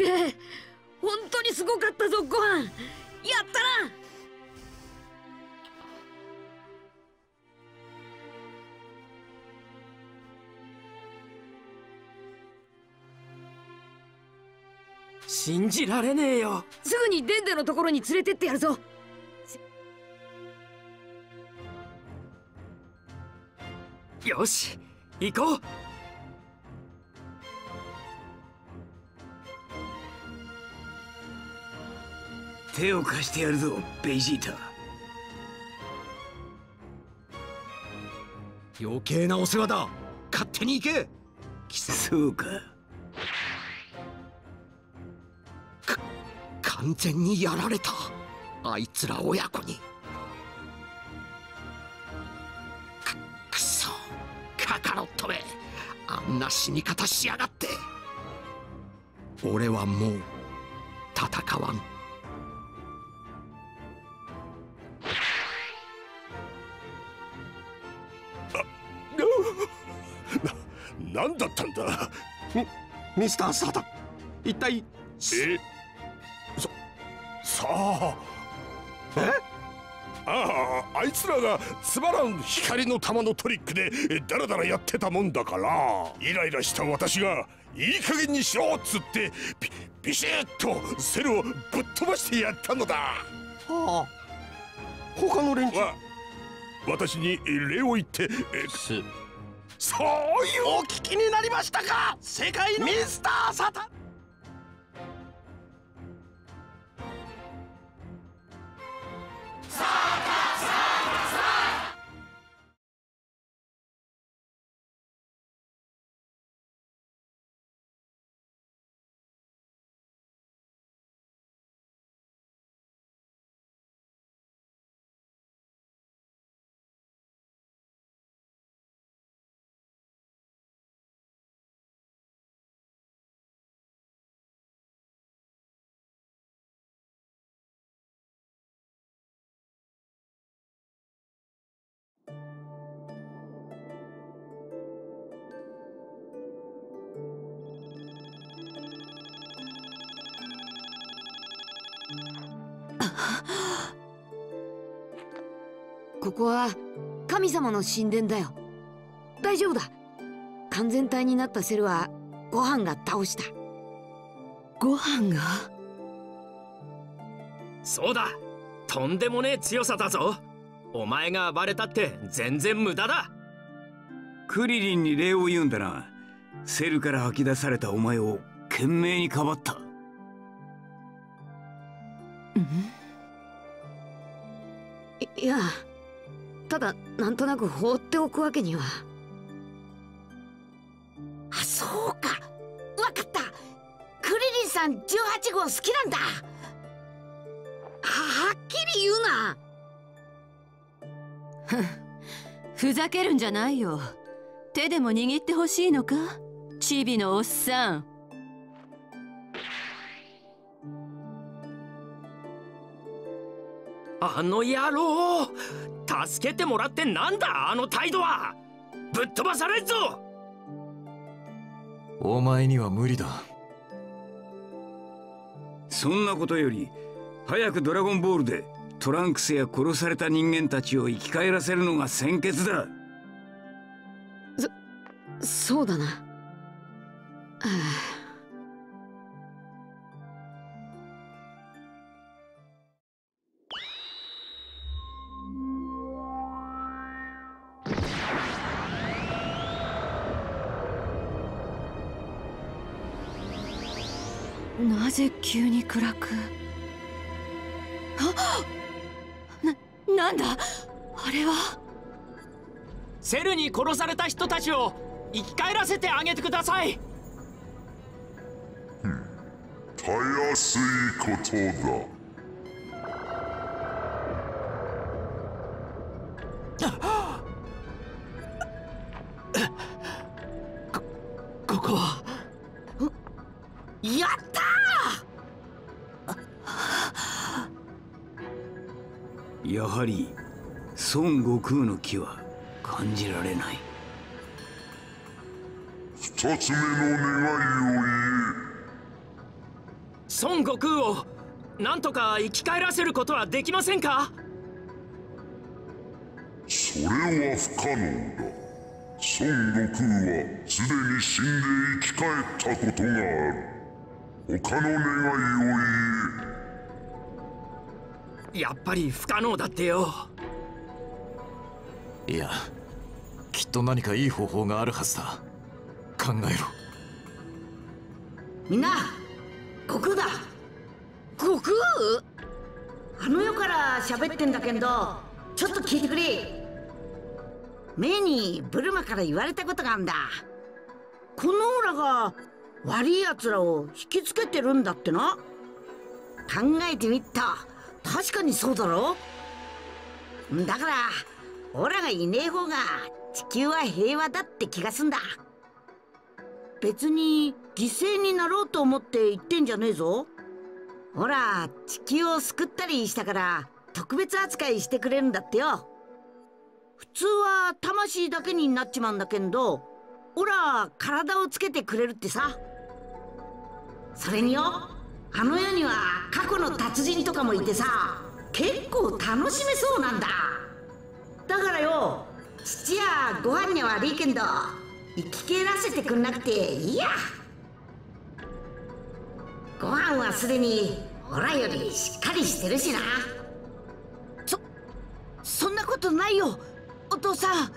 すげえ本当にすごかったぞご飯。やったな。信じられねえよ。すぐにデンデのところに連れてってやるぞ。よし行こう手を貸してやるぞベジータ。余計なお世話だ。勝手に行け。そうか。完全にやられた。あいつら親子に。くくそ。カカロットめ。あんな死に方しやがって。俺はもう戦わん何だったんだ？ミミスター・サタン一体え？そさあ。え？あああいつらがつまらん光の玉のトリックでダラダラやってたもんだからイライラした私がいい加減にしろっつってビビシッとセルをぶっ飛ばしてやったのだ。はあ。他の連中。は私に礼を言ってえ？そういうお聞きになりましたか。世界のミスター・サタン。[gasps] ここは神様の神殿だよ。大丈夫だ。完全体になったセルはご飯が倒した。ご飯が？そうだ。とんでもねえ強さだぞ。お前が暴れたって全然無駄だ。クリリンに礼を言うんだな。セルから吐き出されたお前を懸命にかばった。いいやただなんとなく放っておくわけには。あそうか。わかった。クリリンさん18号好きなんだ。ははっきり言うな。ふざけるんじゃないよ。手でも握ってほしいのか？チビのおっさん。あの野郎助けてもらってなんだあの態度は。ぶっ飛ばされんぞ。お前には無理だ。そんなことより早くドラゴンボールでトランクスや殺された人間たちを生き返らせるのが先決だ。そそうだな。はあ急に暗く。あななんだ？あれは？セルに殺された人たちを生き返らせてあげてください。たやすいことだ空の気は感じられない。二つ目の願いを孫悟空をなんとか生き返らせることはできませんか？言えそれは不可能だ。孫悟空はすでに死んで生き返ったことがある。他の願いをやっぱり不可能だってよいやきっと何かいい方法があるはずだ。考えろ。みんな悟空だ。悟空？あの世から喋ってんだけどちょっと聞いてくれ。メイにブルマから言われたことがあんだ。このオーラが悪い奴らを引きつけてるんだってな。考えてみた確かにそうだろ。だからオラがいねえ方が地球は平和だって気がすんだ。別に犠牲になろうと思って言ってんじゃねえぞ。ほら地球を救ったりしたから特別扱いしてくれるんだってよ。普通は魂だけになっちまうんだけどほら体をつけてくれるってさ。それによあの世には過去の達人とかもいてさ結構楽しめそうなんだ。だからよ。父やご飯には悪いけど生き切らせてくんなくていいや。ご飯はすでにオラよりしっかりしてるしな。そそんなことないよお父さん。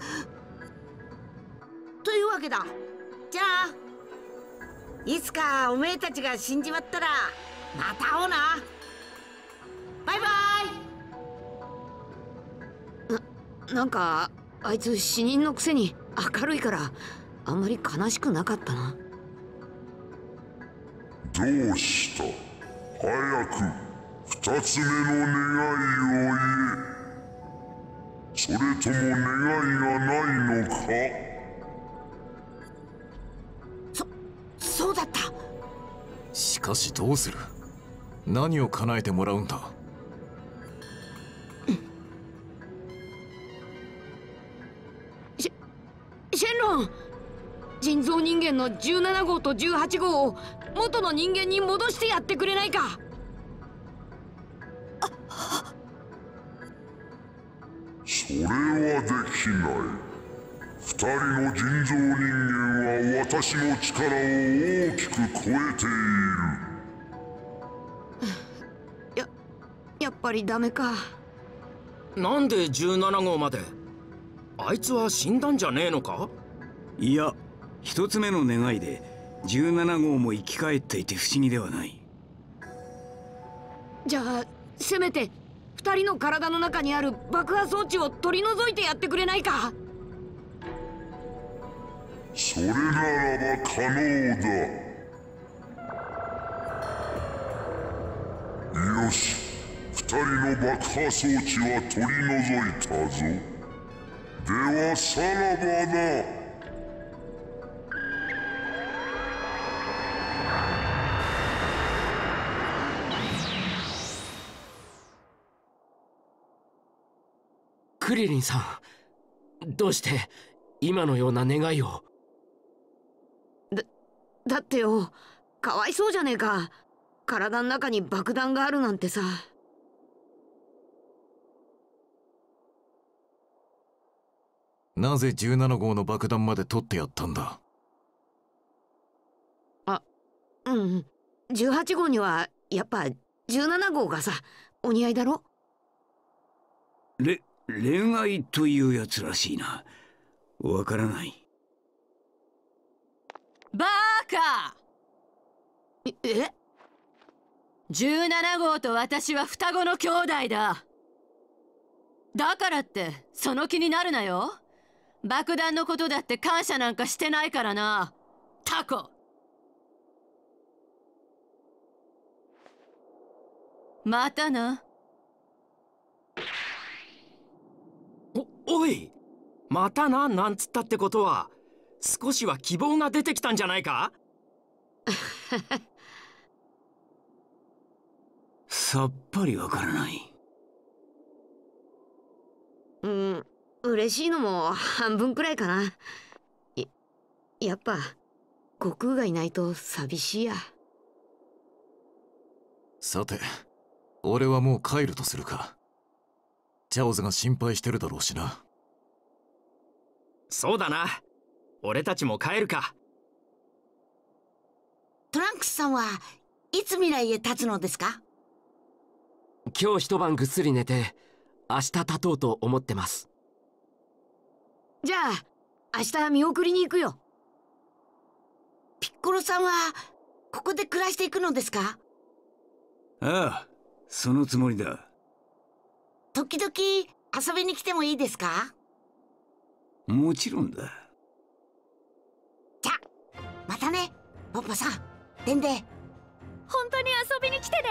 というわけだ。じゃあいつかおめえたちが死んじまったらまた会おうな。バイバイななんかあいつ死人のくせに明るいからあんまり悲しくなかったな。どうした？早く二つ目の願いを言え。それとも願いがないのか？そそうだった。しかしどうする？何を叶えてもらうんだ？シェンロン人造人間の17号と18号を元の人間に戻してやってくれないか。それはできない。二人の人造人間は私の力を大きく超えている。[laughs] ややっぱりダメか。なんで17号まで？あいつは死んだんじゃねえのか？いや一つ目の願いで17号も生き返っていて不思議ではない。じゃあせめて二人の体の中にある爆破装置を取り除いてやってくれないか？それならば可能だ。よし二人の爆破装置は取り除いたぞ。ではさらばだクリリンさん。どうして今のような願いを？だだってよ。かわいそうじゃねえか。体の中に爆弾があるなんてさ。なぜ17号の爆弾まで取ってやったんだ？あうん。18号にはやっぱ17号がさお似合いだろ？れ恋愛というやつらしいな。わからない。バーカえ ?17 号と私は双子の兄弟だ。だからってその気になるなよ?爆弾のことだって感謝なんかしてないからな。タコ!またな。おおいまたななんつったってことは少しは希望が出てきたんじゃないか？[laughs] さっぱりわからない。うん嬉しいのも半分くらいかな。ややっぱ悟空がいないと寂しいや。さて俺はもう帰るとするかチャオズが心配してるだろうしな。そうだな。俺たちも帰るか。トランクスさんはいつ未来へ立つのですか？今日一晩ぐっすり寝て明日立とうと思ってます。じゃあ明日見送りに行くよ。ピッコロさんはここで暮らしていくのですか？ああそのつもりだ時々遊びに来てもいいですか？もちろんだ。じゃまたねポッポさん。デンデ本当に遊びに来てね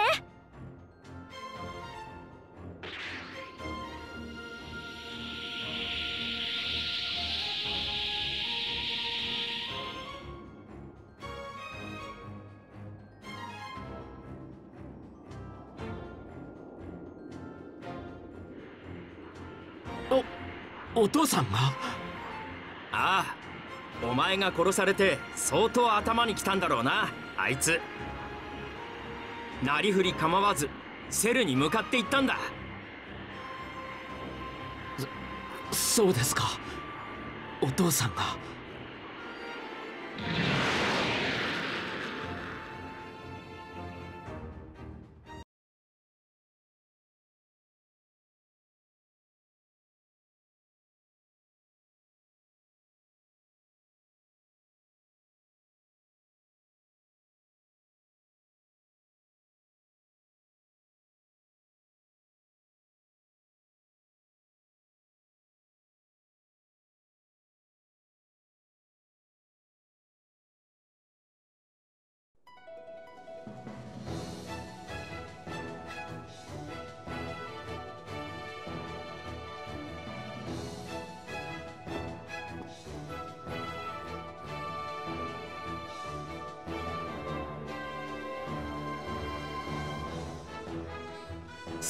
お父さんが？ああお前が殺されて相当頭にきたんだろうなあいつ。なりふり構わずセルに向かって行ったんだ。そうですか。お父さんが？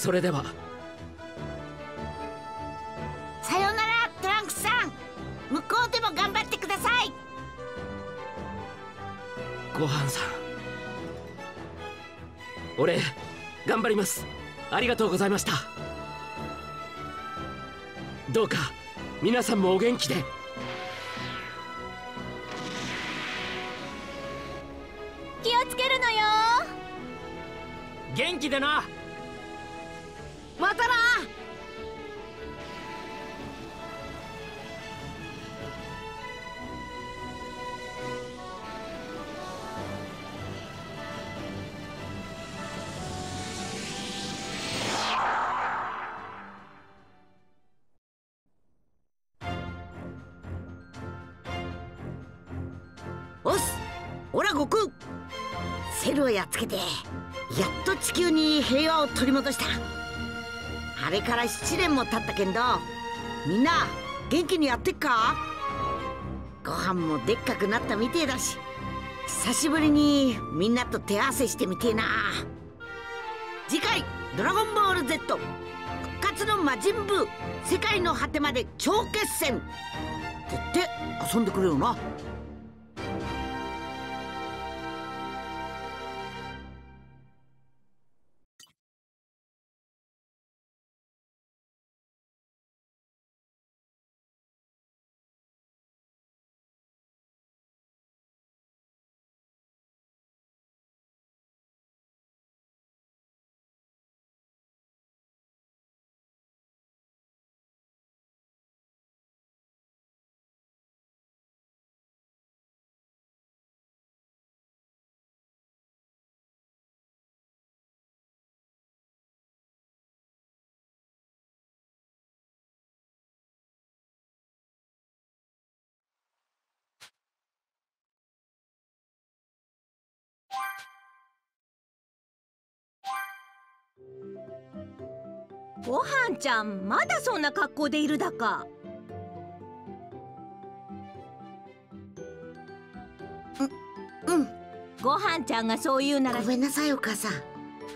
それでは。さようならトランクスさん。向こうでも頑張ってください。ごはんさん。俺頑張ります。ありがとうございました。どうか皆さんもお元気で。気をつけるのよ。元気でなまたなおっす。オラ悟空。セルをやっつけてやっと地球に平和を取り戻した。あれから7年も経ったけんどみんな元気にやってっか？ご飯もでっかくなったみてえだし久しぶりにみんなと手合わせしてみてえな。次回「ドラゴンボール Z」復活の魔人ブー世界の果てまで超決戦。ってって遊んでくれよな。ごはんちゃんまだそんな格好でいるだか。ううん。ごはんちゃんがそう言うなら。ごめんなさいお母さん。は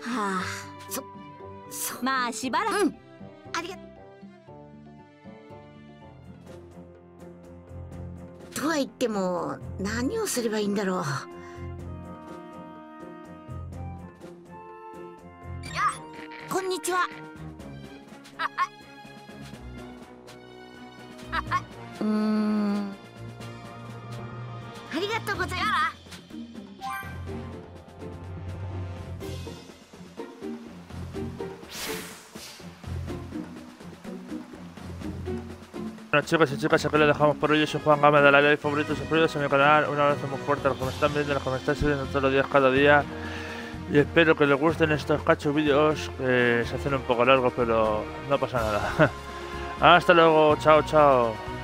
あ。そそ。まあしばらく、うん。ありがとは言っても何をすればいいんだろうちはうーんありがとうございますBueno chicos y chicas, aquí lo dejamos por hoy. Yo soy Juan Gámez de la ley favorito. Suscríbete a mi canal. Un abrazo muy fuerte a los que me están viendo, a los que me están siguiendo todos los días, cada día. Y espero que les gusten estos cacho vídeos que se hacen un poco largos, pero no pasa nada. [laughs] Hasta luego, chao, chao.